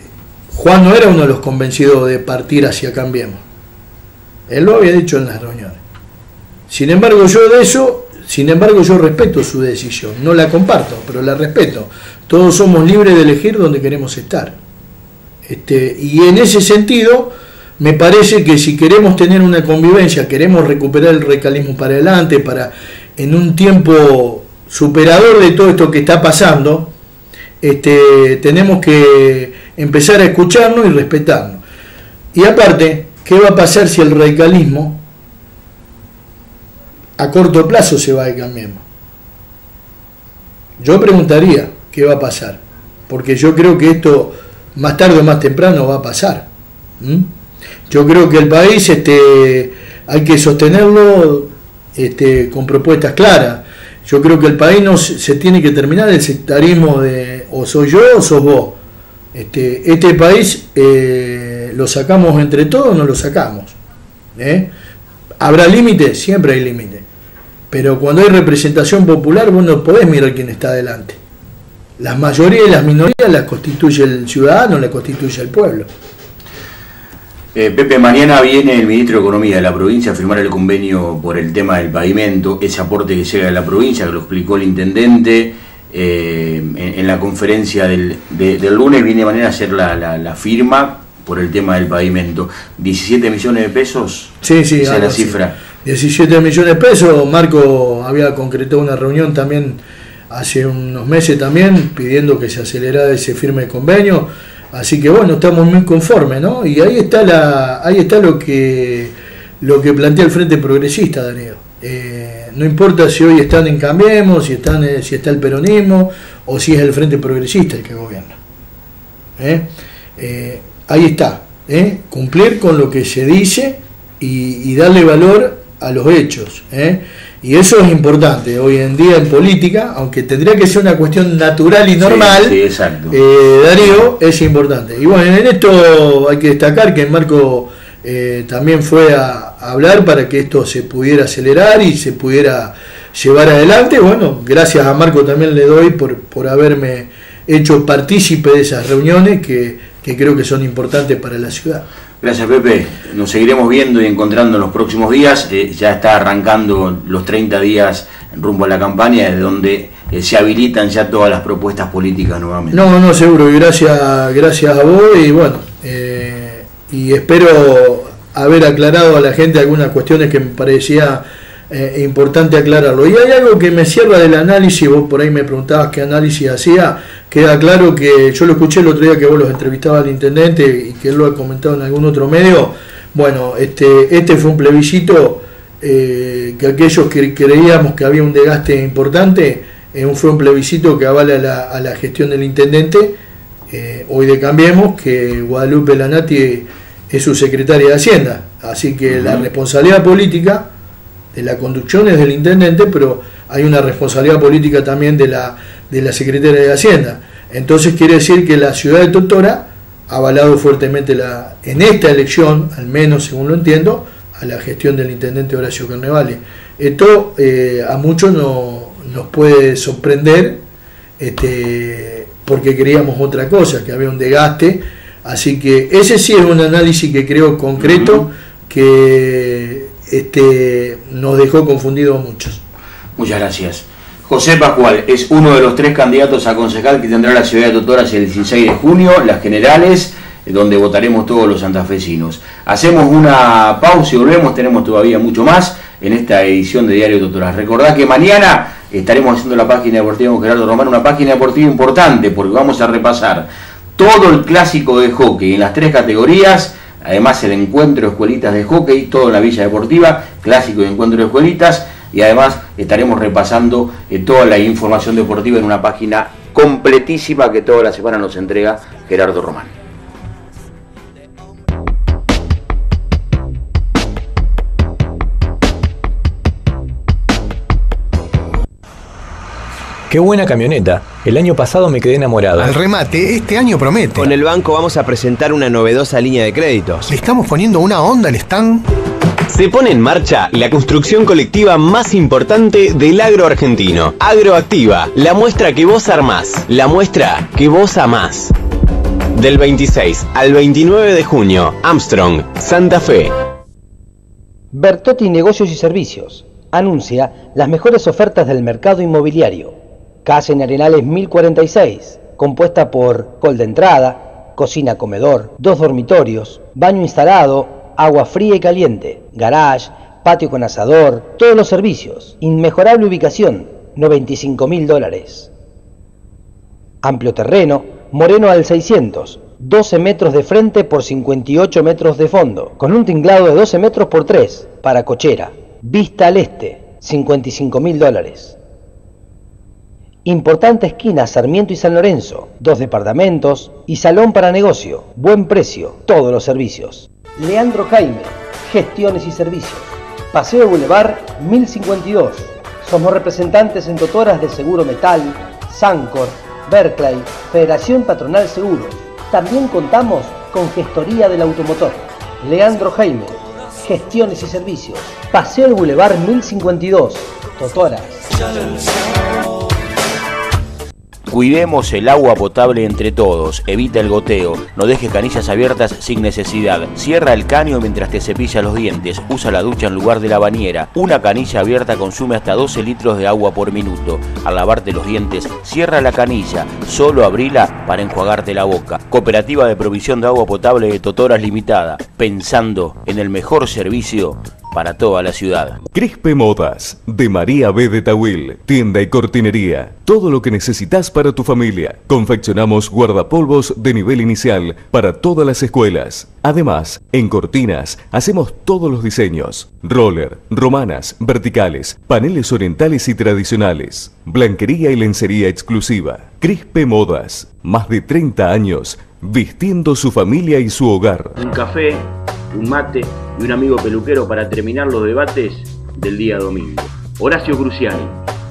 Juan no era uno de los convencidos de partir hacia Cambiemos. Él lo había dicho en las reuniones. Sin embargo, yo de eso, sin embargo, yo respeto su decisión. No la comparto, pero la respeto. Todos somos libres de elegir donde queremos estar. Este, y en ese sentido, me parece que si queremos tener una convivencia, queremos recuperar el recalismo para adelante, para en un tiempo superador de todo esto que está pasando, este, tenemos que empezar a escucharnos y respetarnos. Y aparte, ¿qué va a pasar si el radicalismo a corto plazo se va Cambiemos? Yo preguntaría, ¿qué va a pasar? Porque yo creo que esto más tarde o más temprano va a pasar. Yo creo que el país este, hay que sostenerlo este, con propuestas claras. Yo creo que el país no se, tiene que terminar el sectarismo de o soy yo o sos vos. Este, este país eh, lo sacamos entre todos no lo sacamos. ¿eh? ¿Habrá límites? Siempre hay límites. Pero cuando hay representación popular, vos no podés mirar quién está adelante. Las mayorías y las minorías las constituye el ciudadano, las constituye el pueblo. Eh, Pepe, mañana viene el ministro de Economía de la provincia a firmar el convenio por el tema del pavimento, ese aporte que llega de la provincia, que lo explicó el intendente eh, en, la conferencia del, lunes, viene mañana a hacer la, firma por el tema del pavimento. 17 millones de pesos, sí, sí, esa es la cifra. 17 millones de pesos, Marco había concretado una reunión también hace unos meses también pidiendo que se acelerara ese firme convenio Así que bueno, estamos muy conformes, ¿no? Y ahí está la, ahí está lo que lo que plantea el Frente Progresista, Darío. Eh, no importa si hoy están en Cambiemos, si están, eh, si está el peronismo o si es el Frente Progresista el que gobierna. ¿Eh? ahí está, cumplir con lo que se dice y, y darle valor a los hechos. Y eso es importante hoy en día en política, aunque tendría que ser una cuestión natural y normal, eh, Darío, es importante. Y bueno, en esto hay que destacar que Marco eh, también fue a, hablar para que esto se pudiera acelerar y se pudiera llevar adelante. Bueno, gracias a Marco también le doy por, por haberme hecho partícipe de esas reuniones que, que creo que son importantes para la ciudad. Gracias Pepe, nos seguiremos viendo y encontrando en los próximos días. Eh, ya está arrancando los 30 días rumbo a la campaña, desde donde eh, se habilitan ya todas las propuestas políticas nuevamente. No, no, seguro, y gracias, gracias a vos y bueno, eh, y espero haber aclarado a la gente algunas cuestiones que me parecía importante aclararlo. Y hay algo que me cierra del análisis, vos por ahí me preguntabas qué análisis hacía, queda claro que yo lo escuché el otro día que vos los entrevistabas al intendente y que él lo ha comentado en algún otro medio. Bueno, este, este fue un plebiscito eh, que aquellos que creíamos que había un desgaste importante, eh, fue un plebiscito que avala a la gestión del intendente. Eh, hoy de Cambiemos que Guadalupe Lanati es su secretaria de Hacienda. Así que la responsabilidad política de la conducción es del intendente, pero hay una responsabilidad política también de la de la Secretaría de Hacienda. Entonces quiere decir que la ciudad de Totora ha avalado fuertemente la, en esta elección, al menos según lo entiendo, a la gestión del intendente Horacio Carnevale. Esto eh, a muchos no, nos puede sorprender este, porque creíamos otra cosa, que había un desgaste. Así que ese sí es un análisis que creo concreto que este, nos dejó confundidos a muchos. Muchas gracias. José Pascual es uno de los tres candidatos a concejal que tendrá la ciudad de Totoras el 16 de junio, las generales, donde votaremos todos los santafesinos. Hacemos una pausa y volvemos, tenemos todavía mucho más en esta edición de Diario Totoras. Recordad que mañana estaremos haciendo la página deportiva con Gerardo Román, una página deportiva importante porque vamos a repasar todo el clásico de hockey en las tres categorías, además el encuentro de escuelitas de hockey, todo la Villa Deportiva, clásico de encuentro de escuelitas y además estaremos repasando eh, toda la información deportiva en una página completísima que toda la semana nos entrega Gerardo Román. Qué buena camioneta. El año pasado me quedé enamorado. Al remate, este año promete. Con el banco vamos a presentar una novedosa línea de créditos. Le estamos poniendo una onda al stand. Se pone en marcha la construcción colectiva más importante del agro argentino. Agroactiva, la muestra que vos armás, la muestra que vos amás. Del 26 al 29 de junio, Armstrong, Santa Fe. Bertotti Negocios y Servicios anuncia las mejores ofertas del mercado inmobiliario. Casa en Arenales 1046, compuesta por hall de entrada, cocina comedor, dos dormitorios, baño instalado, agua fría y caliente, garage, patio con asador, todos los servicios, inmejorable ubicación, 95 mil dólares. Amplio terreno, Moreno al 600, 12 metros de frente por 58 metros de fondo, con un tinglado de 12 metros por 3 para cochera. Vista al este, 55 mil dólares. Importante esquina Sarmiento y San Lorenzo, dos departamentos y salón para negocio, buen precio, todos los servicios. Leandro Jaime, gestiones y servicios. Paseo Boulevard 1052. Somos representantes en Totoras de Seguro Metal, Sancor, Berkeley, Federación Patronal Seguros. También contamos con gestoría del automotor. Leandro Jaime, gestiones y servicios. Paseo Boulevard 1052. Totoras. Cuidemos el agua potable entre todos, evita el goteo, no dejes canillas abiertas sin necesidad, cierra el caño mientras te cepillas los dientes, usa la ducha en lugar de la bañera, una canilla abierta consume hasta 12 litros de agua por minuto, al lavarte los dientes, cierra la canilla, solo abrila para enjuagarte la boca. Cooperativa de provisión de agua potable de Totoras Limitada, pensando en el mejor servicio para toda la ciudad. Crispe Modas, de María B. de Tawil, tienda y cortinería. Todo lo que necesitas para tu familia. Confeccionamos guardapolvos de nivel inicial para todas las escuelas. Además, en cortinas hacemos todos los diseños. Roller, romanas, verticales, paneles orientales y tradicionales. Blanquería y lencería exclusiva. Crispe Modas, más de 30 años vistiendo su familia y su hogar. Un café, un mate y un amigo peluquero para terminar los debates del día domingo. Horacio Cruciani,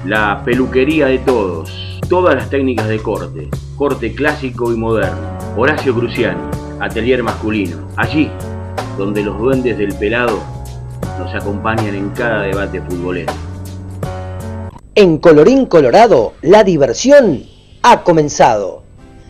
la peluquería de todos, todas las técnicas de corte, corte clásico y moderno. Horacio Cruciani, atelier masculino, allí donde los duendes del pelado nos acompañan en cada debate futbolero. En Colorín Colorado, la diversión ha comenzado.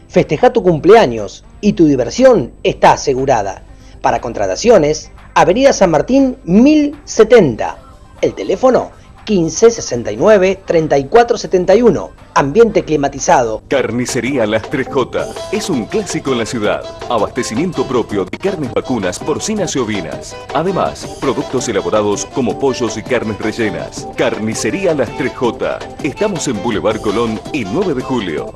Festeja tu cumpleaños y tu diversión está asegurada. Para contrataciones, Avenida San Martín 1070. El teléfono 1569 3471. Ambiente climatizado. Carnicería Las 3J es un clásico en la ciudad. Abastecimiento propio de carnes vacunas, porcinas y ovinas. Además, productos elaborados como pollos y carnes rellenas. Carnicería Las 3J. Estamos en Boulevard Colón y 9 de julio.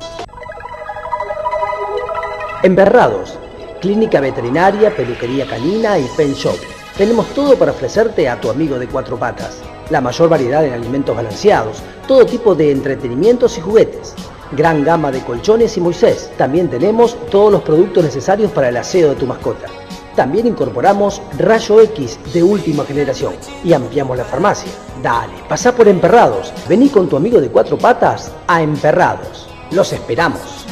Emberrados, clínica veterinaria, peluquería canina y pen shop. Tenemos todo para ofrecerte a tu amigo de cuatro patas. La mayor variedad en alimentos balanceados, todo tipo de entretenimientos y juguetes. Gran gama de colchones y Moisés. También tenemos todos los productos necesarios para el aseo de tu mascota. También incorporamos Rayo X de última generación y ampliamos la farmacia. Dale, pasa por Emperrados. Vení con tu amigo de cuatro patas a Emperrados. Los esperamos.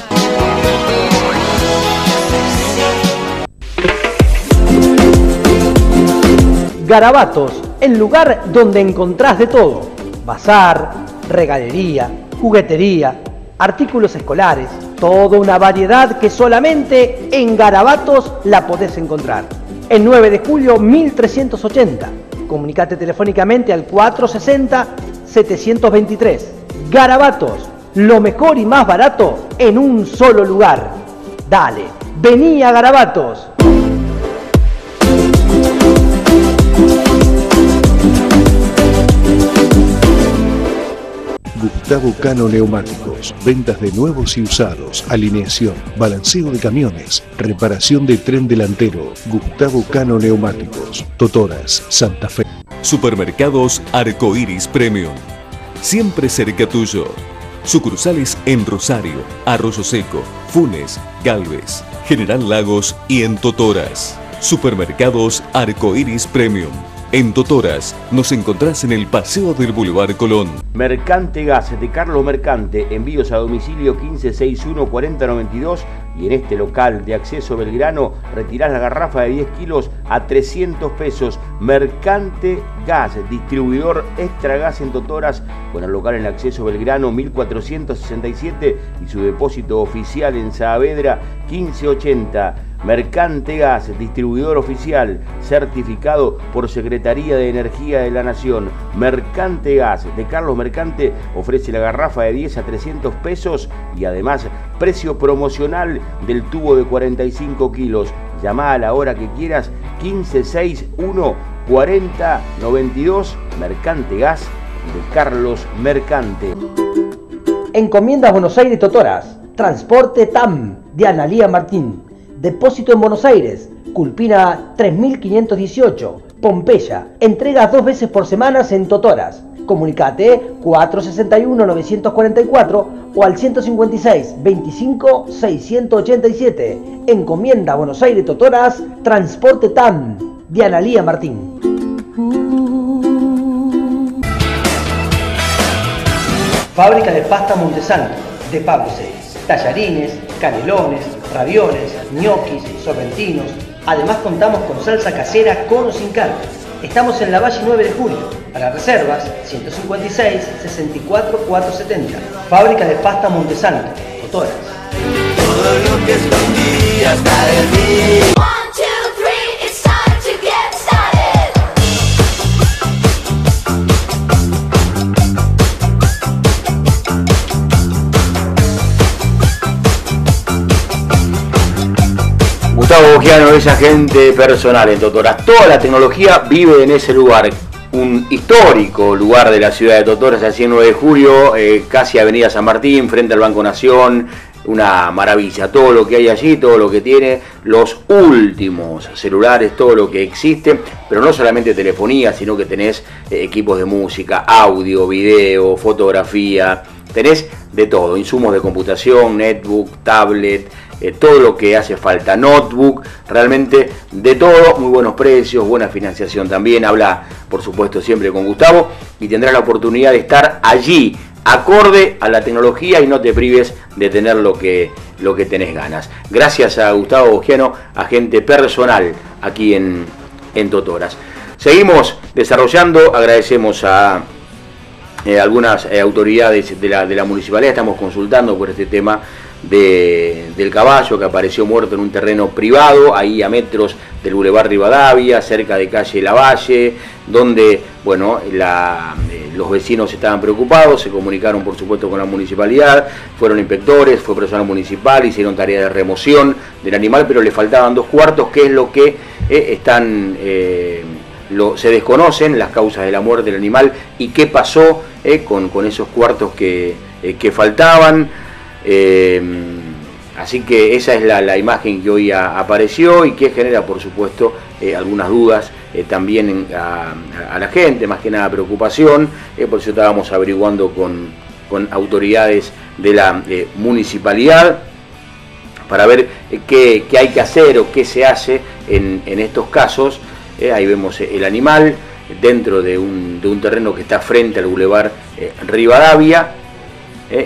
Garabatos, el lugar donde encontrás de todo. Bazar, regalería, juguetería, artículos escolares, toda una variedad que solamente en Garabatos la podés encontrar. El 9 de julio 1380. Comunicate telefónicamente al 460-723. Garabatos, lo mejor y más barato en un solo lugar. Dale, vení a Garabatos. Gustavo Cano Neumáticos. Ventas de nuevos y usados, alineación, balanceo de camiones, reparación de tren delantero. Gustavo Cano Neumáticos. Totoras, Santa Fe. Supermercados Arcoiris Premium. Siempre cerca tuyo. Sucursales en Rosario, Arroyo Seco, Funes, Galvez, General Lagos y en Totoras. Supermercados Arcoiris Premium. En Totoras nos encontrás en el Paseo del Boulevard Colón. Mercante Gas de Carlos Mercante, envíos a domicilio 1561-4092 y en este local de acceso Belgrano retirás la garrafa de 10 kilos a 300 pesos. Mercante Gas, distribuidor extra gas en Totoras con el local en acceso Belgrano 1467 y su depósito oficial en Saavedra 1580. Mercante Gas, distribuidor oficial, certificado por Secretaría de Energía de la Nación. Mercante Gas de Carlos Mercante ofrece la garrafa de 10 a 300 pesos y además precio promocional del tubo de 45 kilos. Llama a la hora que quieras 1561 4092 Mercante Gas de Carlos Mercante. Encomiendas Buenos Aires Totoras. Transporte TAM de Analía Martín. Depósito en Buenos Aires. Culpina 3518. Pompeya. Entregas dos veces por semana en Totoras. Comunicate 461-944 o al 156 25 687. Encomienda Buenos Aires Totoras. Transporte TAM de Analía Martín. Fábrica de pasta Montesanto de Pablo. Tallarines, canelones, ravioles, ñoquis, sorrentinos. Además contamos con salsa casera con o sin carne. Estamos en la Valle 9 de Julio. Para reservas, 156 64 470. Fábrica de pasta Montesanto, Totoras. Todo. Gustavo Bogiano es agente personal en Totoras. Toda la tecnología vive en ese lugar. Un histórico lugar de la ciudad de Totoras, así en 9 de julio, eh, casi Avenida San Martín, frente al Banco Nación. Una maravilla, todo lo que hay allí, todo lo que tiene, los últimos celulares, todo lo que existe, pero no solamente telefonía, sino que tenés eh, equipos de música, audio, video, fotografía, tenés de todo, insumos de computación, netbook, tablet, eh, todo lo que hace falta, notebook, realmente de todo, muy buenos precios, buena financiación también, habla por supuesto siempre con Gustavo y tendrás la oportunidad de estar allí, acorde a la tecnología y no te prives de tener lo que, lo que tenés ganas. Gracias a Gustavo Bogiano, agente personal aquí en, en Totoras. Seguimos desarrollando, agradecemos a eh, algunas eh, autoridades de la, de la municipalidad, estamos consultando por este tema de, del caballo que apareció muerto en un terreno privado, ahí a metros del Boulevard Rivadavia, cerca de calle Lavalle, donde bueno, eh, los vecinos estaban preocupados, se comunicaron por supuesto con la municipalidad, fueron inspectores, fue personal municipal, hicieron tarea de remoción del animal, pero le faltaban dos cuartos, que es lo que eh, están... Eh, se desconocen las causas de la muerte del animal y qué pasó con, con, esos cuartos que, que faltaban. Eh, así que esa es la, imagen que hoy apareció y que genera, por supuesto, eh, algunas dudas eh, también a, la gente, más que nada preocupación. por eso estábamos averiguando con, autoridades de la municipalidad para ver qué, hay que hacer o qué se hace en, estos casos. ahí vemos el animal dentro de un, terreno que está frente al bulevar Rivadavia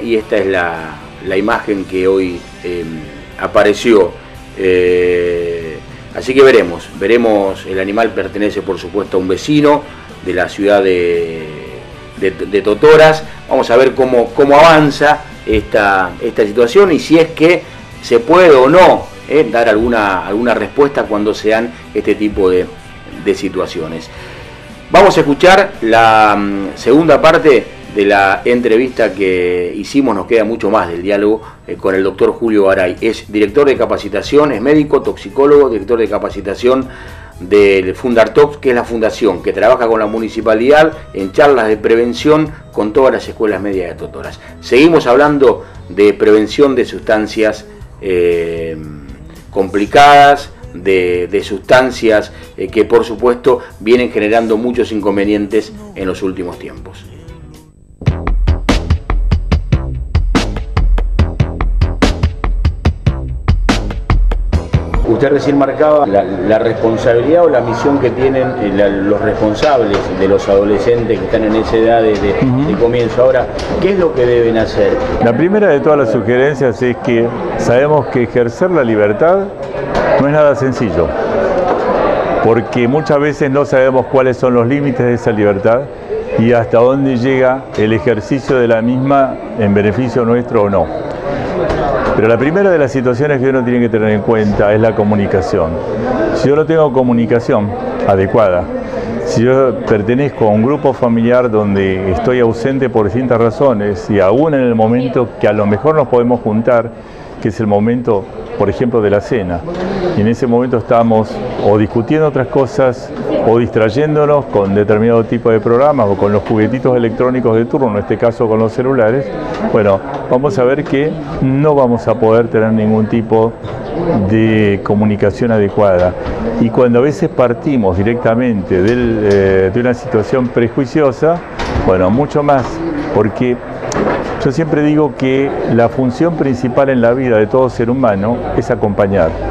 y esta es la, la imagen que hoy em, apareció. Eh, así que veremos, veremos, el animal pertenece por supuesto a un vecino de la ciudad de, de, Totoras. Vamos a ver cómo, cómo avanza esta, esta situación y si es que se puede o no eh, dar alguna, alguna respuesta cuando sean este tipo de, situaciones. Vamos a escuchar la mm, segunda parte de la entrevista que hicimos, nos queda mucho más del diálogo eh, con el doctor Julio Garay. Es director de capacitación, es médico, toxicólogo, director de capacitación del Fundartox, que es la fundación que trabaja con la municipalidad en charlas de prevención con todas las escuelas medias de Totoras. Seguimos hablando de prevención de sustancias eh, complicadas, de, sustancias eh, que por supuesto vienen generando muchos inconvenientes en los últimos tiempos. Usted recién marcaba la, responsabilidad o la misión que tienen eh, los responsables de los adolescentes que están en esa edad de, comienzo. Ahora, ¿qué es lo que deben hacer? La primera de todas las sugerencias es que sabemos que ejercer la libertad no es nada sencillo, porque muchas veces no sabemos cuáles son los límites de esa libertad y hasta dónde llega el ejercicio de la misma en beneficio nuestro o no. Pero la primera de las situaciones que uno tiene que tener en cuenta es la comunicación. Si yo no tengo comunicación adecuada, si yo pertenezco a un grupo familiar donde estoy ausente por distintas razones y aún en el momento que a lo mejor nos podemos juntar, que es el momento por ejemplo, de la cena. Y en ese momento estamos o discutiendo otras cosas o distrayéndonos con determinado tipo de programas o con los juguetitos electrónicos de turno, en este caso con los celulares. Bueno, vamos a ver que no vamos a poder tener ningún tipo de comunicación adecuada. Y cuando a veces partimos directamente eh, de una situación prejuiciosa, bueno, mucho más, porque yo siempre digo que la función principal en la vida de todo ser humano es acompañar.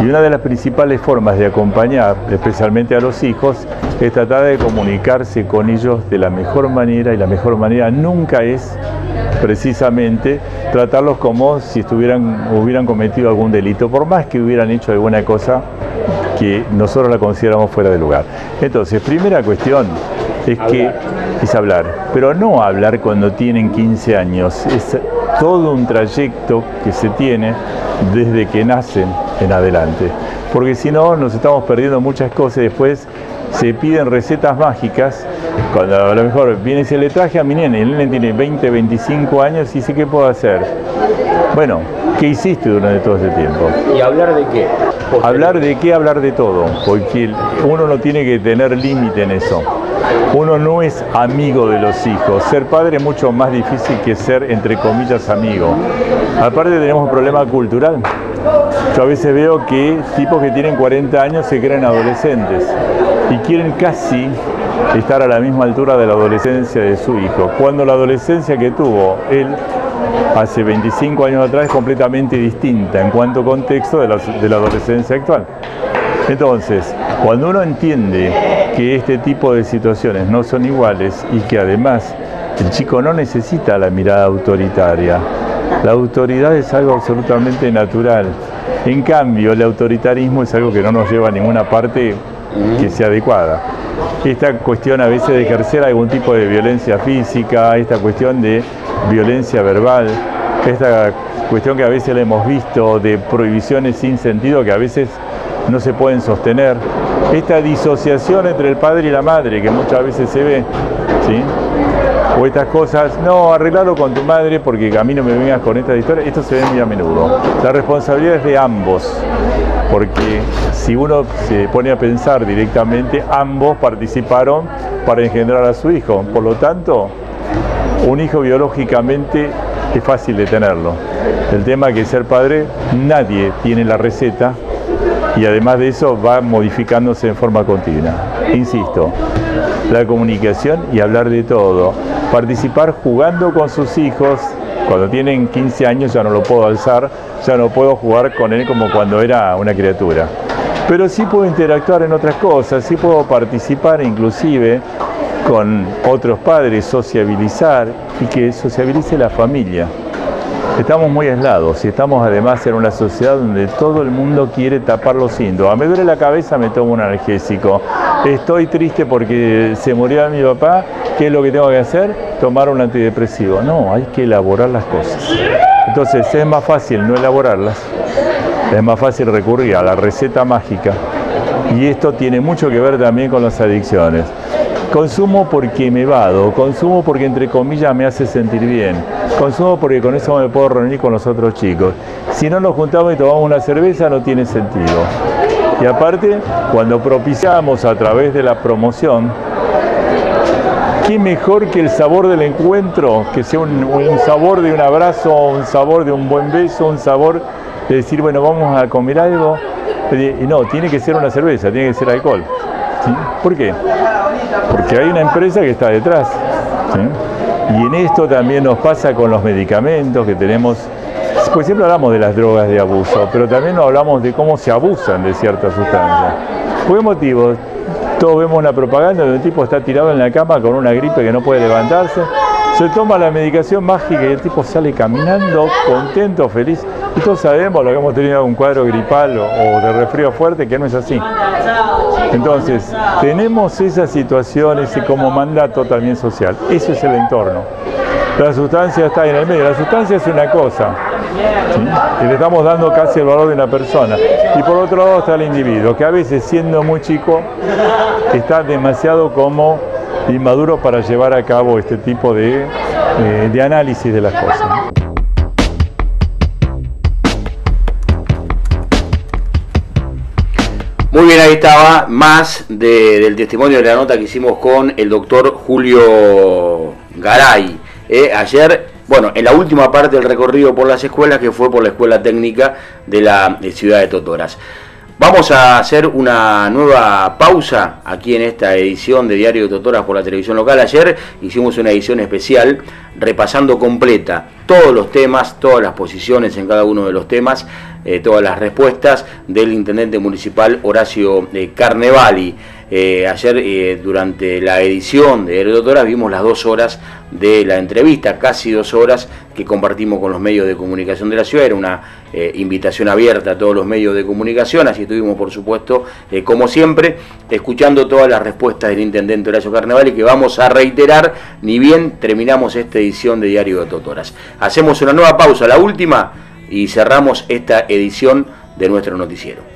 Y una de las principales formas de acompañar, especialmente a los hijos, es tratar de comunicarse con ellos de la mejor manera y la mejor manera nunca es precisamente tratarlos como si estuvieran, hubieran cometido algún delito, por más que hubieran hecho alguna cosa que nosotros la consideramos fuera de lugar. Entonces, primera cuestión es que es hablar, pero no hablar cuando tienen 15 años, es todo un trayecto que se tiene desde que nacen en adelante, porque si no nos estamos perdiendo muchas cosas y después se piden recetas mágicas, cuando a lo mejor viene y se le traje a mi nene, el nene tiene 20, 25 años y dice, ¿qué puedo hacer? Bueno, ¿qué hiciste durante todo ese tiempo? ¿Y hablar de qué? Hablar de qué, hablar de todo, porque uno no tiene que tener límite en eso. Uno no es amigo de los hijos. Ser padre es mucho más difícil que ser, entre comillas, amigo. Aparte tenemos un problema cultural. Yo a veces veo que tipos que tienen 40 años se creen adolescentes y quieren casi estar a la misma altura de la adolescencia de su hijo, cuando la adolescencia que tuvo él hace 25 años atrás es completamente distinta en cuanto a contexto de la, de la adolescencia actual. Entonces, cuando uno entiende que este tipo de situaciones no son iguales y que además el chico no necesita la mirada autoritaria, la autoridad es algo absolutamente natural. En cambio, el autoritarismo es algo que no nos lleva a ninguna parte que sea adecuada. Esta cuestión a veces de ejercer algún tipo de violencia física, esta cuestión de violencia verbal, esta cuestión que a veces la hemos visto de prohibiciones sin sentido que a veces no se pueden sostener, esta disociación entre el padre y la madre que muchas veces se ve. O estas cosas, no, arreglalo con tu madre porque a mí no me vengas con esta historia, esto se ve muy a menudo. La responsabilidad es de ambos, porque si uno se pone a pensar directamente, ambos participaron para engendrar a su hijo, por lo tanto, un hijo biológicamente es fácil de tenerlo. El tema que ser padre, nadie tiene la receta y además de eso va modificándose en forma continua. Insisto, la comunicación y hablar de todo. Participar jugando con sus hijos. Cuando tienen 15 años ya no lo puedo alzar, ya no puedo jugar con él como cuando era una criatura. Pero sí puedo interactuar en otras cosas, sí puedo participar inclusive con otros padres, sociabilizar y que sociabilice la familia. Estamos muy aislados y estamos además en una sociedad donde todo el mundo quiere tapar los síntomas. Me duele la cabeza, me tomo un analgésico. Estoy triste porque se murió mi papá. ¿Qué es lo que tengo que hacer? Tomar un antidepresivo. No, hay que elaborar las cosas. Entonces es más fácil no elaborarlas. Es más fácil recurrir a la receta mágica. Y esto tiene mucho que ver también con las adicciones. Consumo porque me vado, consumo porque entre comillas me hace sentir bien, consumo porque con eso me puedo reunir con los otros chicos. Si no nos juntamos y tomamos una cerveza no tiene sentido. Y aparte, cuando propiciamos a través de la promoción, ¿qué mejor que el sabor del encuentro? Que sea un, sabor de un abrazo, un sabor de un buen beso, un sabor de decir, bueno, vamos a comer algo. Y no, tiene que ser una cerveza, tiene que ser alcohol. ¿Por qué? Porque hay una empresa que está detrás. Y en esto también nos pasa con los medicamentos que tenemos. Pues siempre hablamos de las drogas de abuso, pero también hablamos de cómo se abusan de ciertas sustancias. ¿Por qué motivo? Todos vemos una propaganda donde un tipo está tirado en la cama con una gripe que no puede levantarse, se toma la medicación mágica y el tipo sale caminando contento, feliz. Y todos sabemos lo que hemos tenido un cuadro gripal o, o de resfrío fuerte, que no es así. Entonces, tenemos esa situación, ese como mandato también social. Eso es el entorno. La sustancia está en el medio. La sustancia es una cosa. ¿sí? Y le estamos dando casi el valor de una persona. Y por otro lado está el individuo, que a veces siendo muy chico está demasiado como inmaduro para llevar a cabo este tipo de, eh, de análisis de las cosas. Muy bien, ahí estaba más de- del testimonio de la nota que hicimos con el doctor Julio Garay. Eh, ayer, bueno, en la última parte del recorrido por las escuelas, que fue por la Escuela Técnica de la ciudad de Totoras. Vamos a hacer una nueva pausa aquí en esta edición de Diario de Totoras por la televisión local. Ayer hicimos una edición especial repasando completa todos los temas, todas las posiciones en cada uno de los temas, eh, todas las respuestas del intendente municipal Horacio eh, Carnevali. Eh, ayer eh, durante la edición de Totoras vimos las dos horas de la entrevista, casi dos horas que compartimos con los medios de comunicación de la ciudad. Era una eh, invitación abierta a todos los medios de comunicación, así estuvimos por supuesto, como siempre, escuchando todas las respuestas del intendente Horacio Carnevali que vamos a reiterar ni bien terminamos esta edición de Diario de Totoras. Hacemos una nueva pausa, la última, y cerramos esta edición de nuestro noticiero.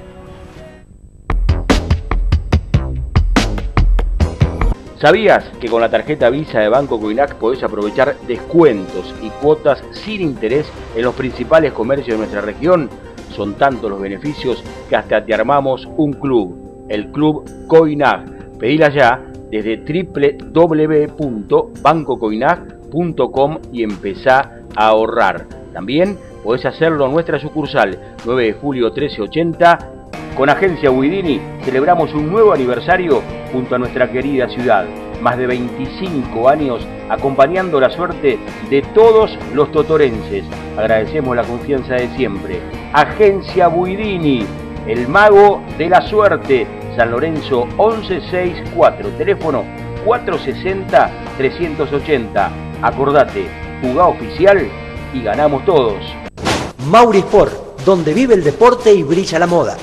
¿Sabías que con la tarjeta Visa de Banco Coinac podés aprovechar descuentos y cuotas sin interés en los principales comercios de nuestra región? Son tantos los beneficios que hasta te armamos un club, el Club Coinac. Pedila ya desde www.bancocoinac.com y empezá a ahorrar. También podés hacerlo en nuestra sucursal 9 de julio 1380 con Agencia Guidini celebramos un nuevo aniversario junto a nuestra querida ciudad. Más de 25 años acompañando la suerte de todos los totorenses. Agradecemos la confianza de siempre. Agencia Buidini, el mago de la suerte. San Lorenzo 1164, teléfono 460-380. Acordate, jugá oficial y ganamos todos. Mauri Sport, donde vive el deporte y brilla la moda.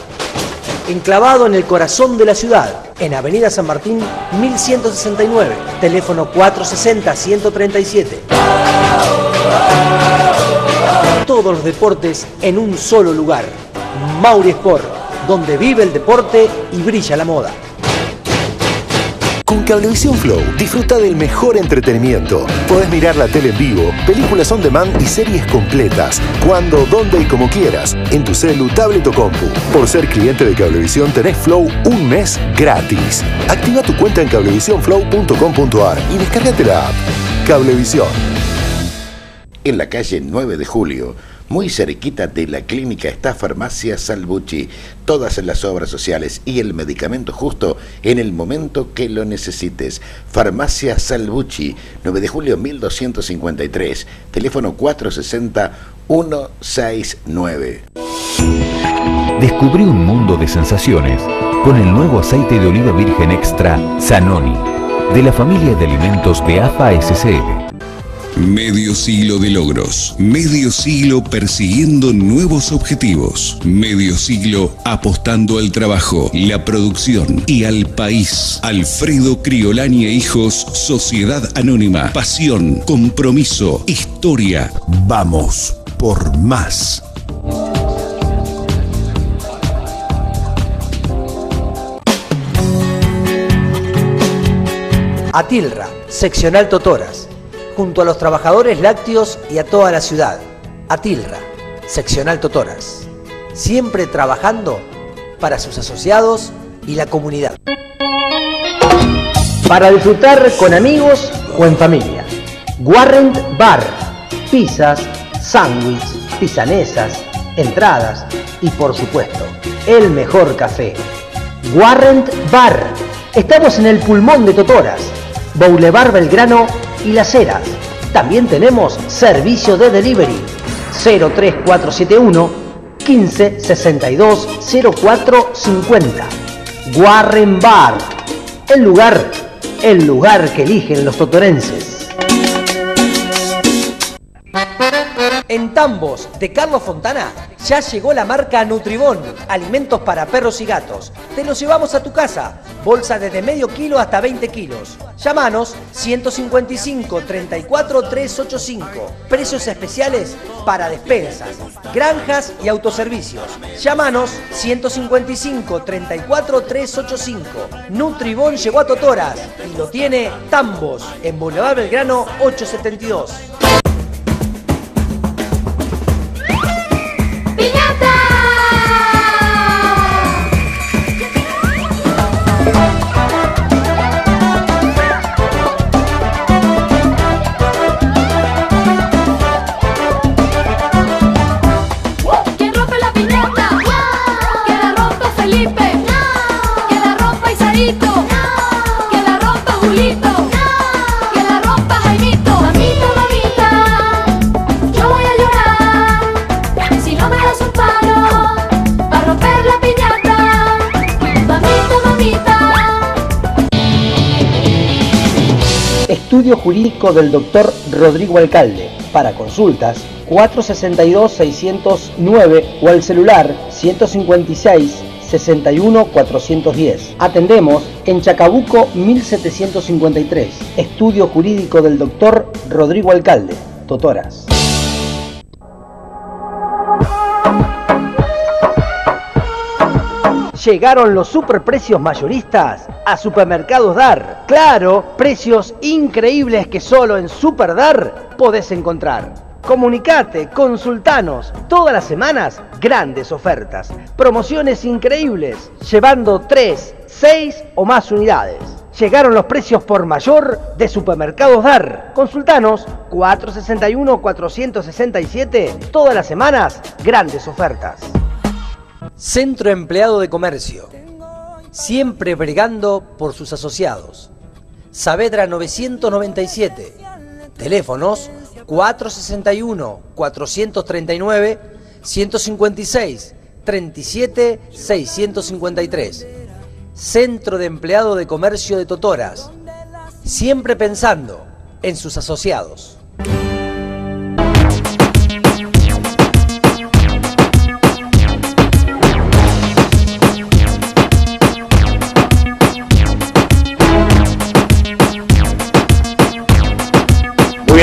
Enclavado en el corazón de la ciudad, en Avenida San Martín 1169, teléfono 460-137. Todos los deportes en un solo lugar. Mauri Sport, donde vive el deporte y brilla la moda. Con Cablevisión Flow disfruta del mejor entretenimiento. Podés mirar la tele en vivo, películas on demand y series completas, cuando, donde y como quieras, en tu celu, tablet o compu. Por ser cliente de Cablevisión tenés Flow un mes gratis. Activa tu cuenta en cablevisionflow.com.ar y descárgate la app. Cablevisión. En la calle 9 de julio, muy cerquita de la clínica está Farmacia Salvucci. Todas las obras sociales y el medicamento justo en el momento que lo necesites. Farmacia Salvucci, 9 de julio 1253. Teléfono 460-169. Descubrí un mundo de sensaciones con el nuevo aceite de oliva virgen extra Sanoni, de la familia de alimentos de AFA SCL. Medio siglo de logros, medio siglo persiguiendo nuevos objetivos, medio siglo apostando al trabajo, la producción y al país. Alfredo Criolani e Hijos, Sociedad Anónima, pasión, compromiso, historia. Vamos por más. Atilra, seccional Totoras, junto a los trabajadores lácteos y a toda la ciudad. Atilra, seccional Totoras, siempre trabajando para sus asociados y la comunidad. Para disfrutar con amigos o en familia. Warrant Bar, pizzas, sándwiches, pizanesas, entradas y por supuesto, el mejor café. Warrant Bar. Estamos en el pulmón de Totoras, Boulevard Belgrano y Las Heras. También tenemos servicio de delivery 03471 15 62 04 50. Warren Bar. El lugar, el lugar que eligen los totorenses. En Tambos de Carlos Fontana ya llegó la marca Nutribón, alimentos para perros y gatos. Te los llevamos a tu casa, bolsa desde medio kilo hasta 20 kilos. Llámanos 155 34 385. Precios especiales para despensas, granjas y autoservicios. Llámanos 155 34 385. Nutribón llegó a Totoras y lo tiene Tambos en Boulevard Belgrano 872. Jurídico del Dr. Rodrigo Alcalde. Para consultas, 462-609 o al celular 156 61 410. Atendemos en Chacabuco 1753. Estudio Jurídico del Dr. Rodrigo Alcalde. Totoras. Llegaron los superprecios mayoristas a Supermercados Dar. Claro, precios increíbles que solo en Superdar podés encontrar. Comunicate, consultanos. Todas las semanas, grandes ofertas. Promociones increíbles, llevando 3, 6 o más unidades. Llegaron los precios por mayor de Supermercados Dar. Consultanos 461-467. Todas las semanas, grandes ofertas. Centro Empleado de Comercio. Siempre bregando por sus asociados. Saavedra 997. Teléfonos 461 439 156 37 653. Centro de Empleado de Comercio de Totoras. Siempre pensando en sus asociados.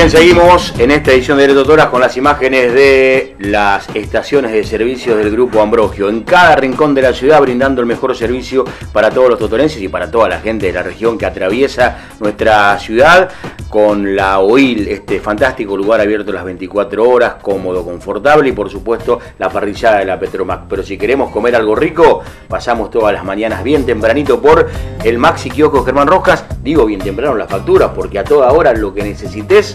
Bien, seguimos en esta edición de Totoras con las imágenes de las estaciones de servicios del Grupo Ambrogio. En cada rincón de la ciudad brindando el mejor servicio para todos los totorenses y para toda la gente de la región que atraviesa nuestra ciudad con la OIL, este fantástico lugar abierto las 24 horas, cómodo, confortable y por supuesto la parrillada de la Petromac. Pero si queremos comer algo rico, pasamos todas las mañanas bien tempranito por el Maxi Kiosco Germán Rojas. Digo bien temprano las facturas porque a toda hora lo que necesites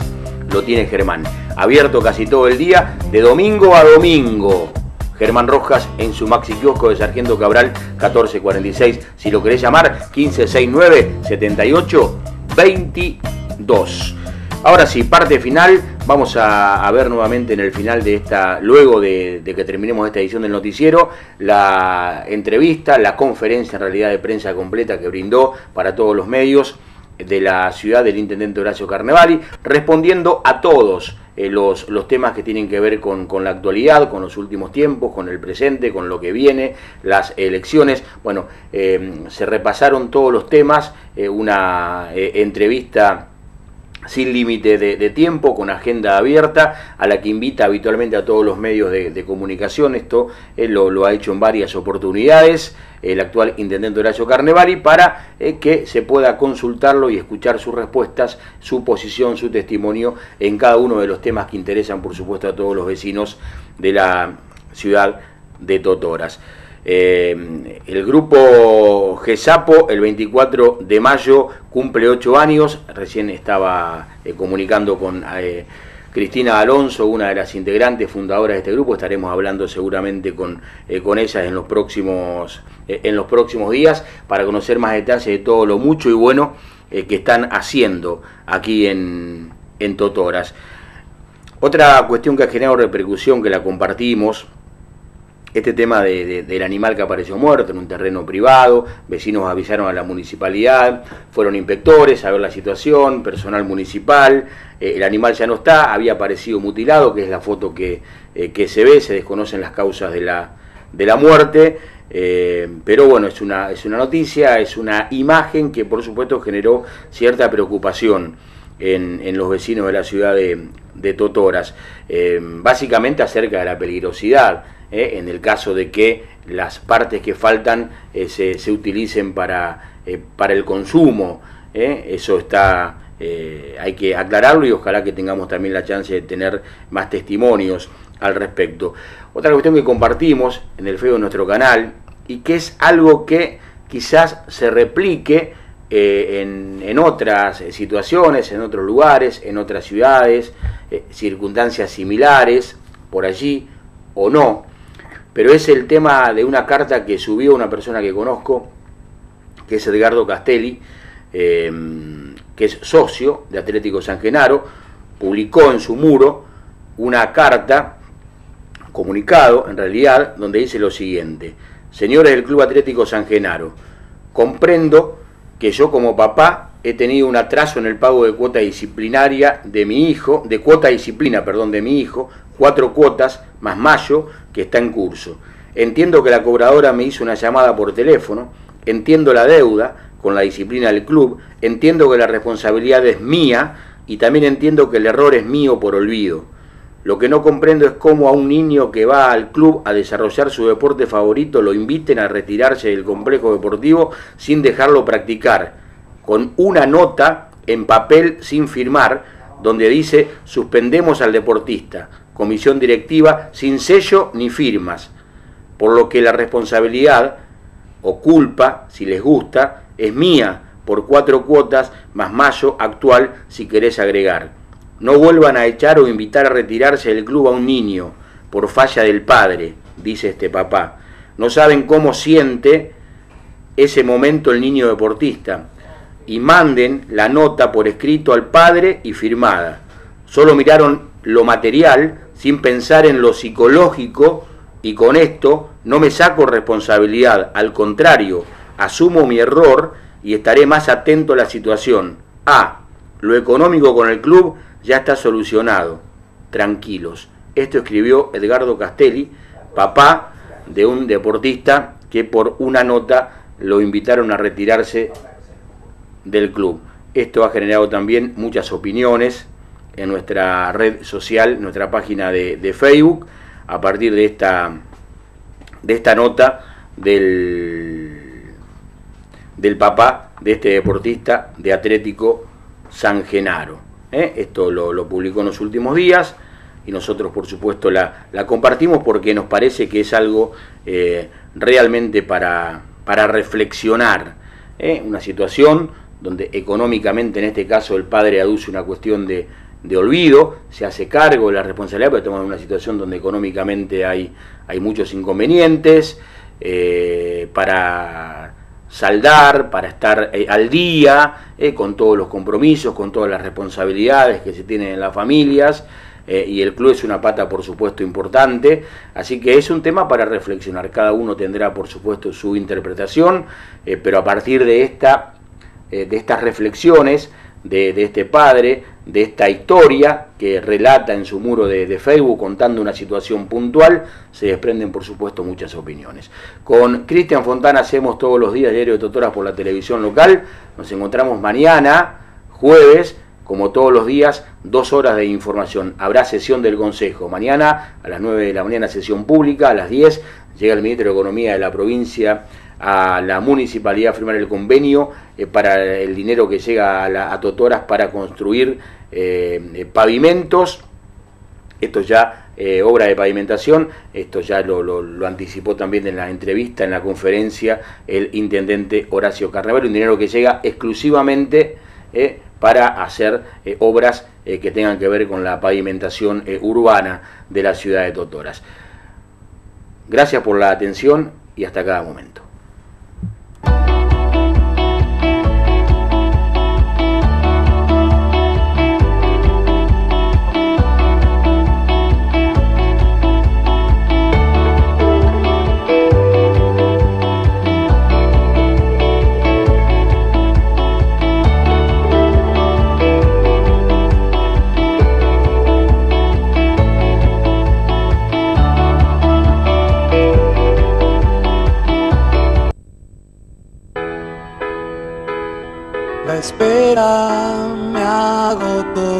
lo tiene Germán. Abierto casi todo el día, de domingo a domingo. Germán Rojas en su maxi kiosco de Sargento Cabral 1446. Si lo querés llamar, 1569 78 22. Ahora sí, parte final. Vamos a, ver nuevamente en el final de esta, luego de que terminemos esta edición del noticiero, la entrevista, la conferencia en realidad de prensa completa que brindó para todos los medios de la ciudad del intendente Horacio Carnevali, respondiendo a todos eh, los, los, temas que tienen que ver con, con, la actualidad, con los últimos tiempos, con el presente, con lo que viene, las elecciones. Bueno, eh, se repasaron todos los temas, eh, una entrevista sin límite de, tiempo, con agenda abierta, a la que invita habitualmente a todos los medios de, comunicación. Esto lo, lo, ha hecho en varias oportunidades, el actual intendente Horacio Carnevali, para eh, que se pueda consultarlo y escuchar sus respuestas, su posición, su testimonio en cada uno de los temas que interesan, por supuesto, a todos los vecinos de la ciudad de Totoras. Eh, el grupo GESAPO el 24 de mayo cumple 8 años, recién estaba eh, comunicando con eh, Cristina Alonso, una de las integrantes fundadoras de este grupo, estaremos hablando seguramente con, con ella en los, próximos, en los próximos días para conocer más detalles de todo lo mucho y bueno que están haciendo aquí en, en Totoras. Otra cuestión que ha generado repercusión que la compartimos, este tema de, de, del animal que apareció muerto en un terreno privado, vecinos avisaron a la municipalidad, fueron inspectores a ver la situación, personal municipal, eh, el animal ya no está, había aparecido mutilado, que es la foto que, eh, se ve, se desconocen las causas de la, de la muerte, eh, pero bueno, es una, es una noticia, es una imagen que por supuesto generó cierta preocupación en, los vecinos de la ciudad de, Totoras, básicamente acerca de la peligrosidad eh, en el caso de que las partes que faltan eh, se, se, utilicen para, eh, para el consumo. Eso está, hay que aclararlo y ojalá que tengamos también la chance de tener más testimonios al respecto. Otra cuestión que compartimos en el feo de nuestro canal y que es algo que quizás se replique en, en, otras situaciones, en otros lugares, en otras ciudades, circunstancias similares, por allí o no, pero es el tema de una carta que subió una persona que conozco, que es Edgardo Castelli, eh, que es socio de Atlético San Genaro, publicó en su muro una carta, comunicado en realidad, donde dice lo siguiente, señores del Club Atlético San Genaro, comprendo que yo como papá he tenido un atraso en el pago de cuota disciplinaria de mi hijo, de cuota disciplina, perdón, de mi hijo, cuatro cuotas más mayo que está en curso. Entiendo que la cobradora me hizo una llamada por teléfono, entiendo la deuda con la disciplina del club, entiendo que la responsabilidad es mía y también entiendo que el error es mío por olvido. Lo que no comprendo es cómo a un niño que va al club a desarrollar su deporte favorito lo inviten a retirarse del complejo deportivo sin dejarlo practicar, con una nota en papel sin firmar, donde dice suspendemos al deportista, comisión directiva sin sello ni firmas, por lo que la responsabilidad o culpa, si les gusta, es mía por cuatro cuotas más mayo actual si querés agregar. No vuelvan a echar o invitar a retirarse del club a un niño por falla del padre, dice este papá. No saben cómo siente ese momento el niño deportista. Y manden la nota por escrito al padre y firmada. Solo miraron lo material sin pensar en lo psicológico y con esto no me saco responsabilidad, al contrario, asumo mi error y estaré más atento a la situación. A. Lo económico con el club ya está solucionado. Tranquilos. Esto escribió Edgardo Castelli, papá de un deportista que por una nota lo invitaron a retirarse del club. Esto ha generado también muchas opiniones en nuestra red social, nuestra página de, Facebook, a partir de esta, de esta nota del, del papá de este deportista de Atlético San Genaro. ¿eh? Esto lo, publicó en los últimos días y nosotros por supuesto la, compartimos porque nos parece que es algo eh, realmente para, para reflexionar. ¿eh? Una situación donde económicamente en este caso el padre aduce una cuestión de, de olvido, se hace cargo de la responsabilidad, pero estamos en una situación donde económicamente hay, hay muchos inconvenientes para saldar, para estar eh, al día eh, con todos los compromisos, con todas las responsabilidades que se tienen en las familias. Eh, y el club es una pata, por supuesto, importante. Así que es un tema para reflexionar. Cada uno tendrá, por supuesto, su interpretación, pero a partir de, esta, de estas reflexiones de, este padre, de esta historia que relata en su muro de, de, Facebook contando una situación puntual, se desprenden, por supuesto, muchas opiniones. Con Cristian Fontana hacemos todos los días Diario de Totoras por la televisión local. Nos encontramos mañana, jueves como todos los días, dos horas de información. Habrá sesión del Consejo. Mañana a las 9 de la mañana sesión pública, a las 10 llega el ministro de Economía de la provincia a la municipalidad a firmar el convenio eh, para el dinero que llega a, Totoras para construir eh, pavimentos. Esto ya, eh, obra de pavimentación, esto ya lo, anticipó también en la entrevista, en la conferencia, el intendente Horacio Carnevero, un dinero que llega exclusivamente eh, para hacer eh, obras eh, que tengan que ver con la pavimentación eh, urbana de la ciudad de Totoras. Gracias por la atención y hasta cada momento. Espera me agotó.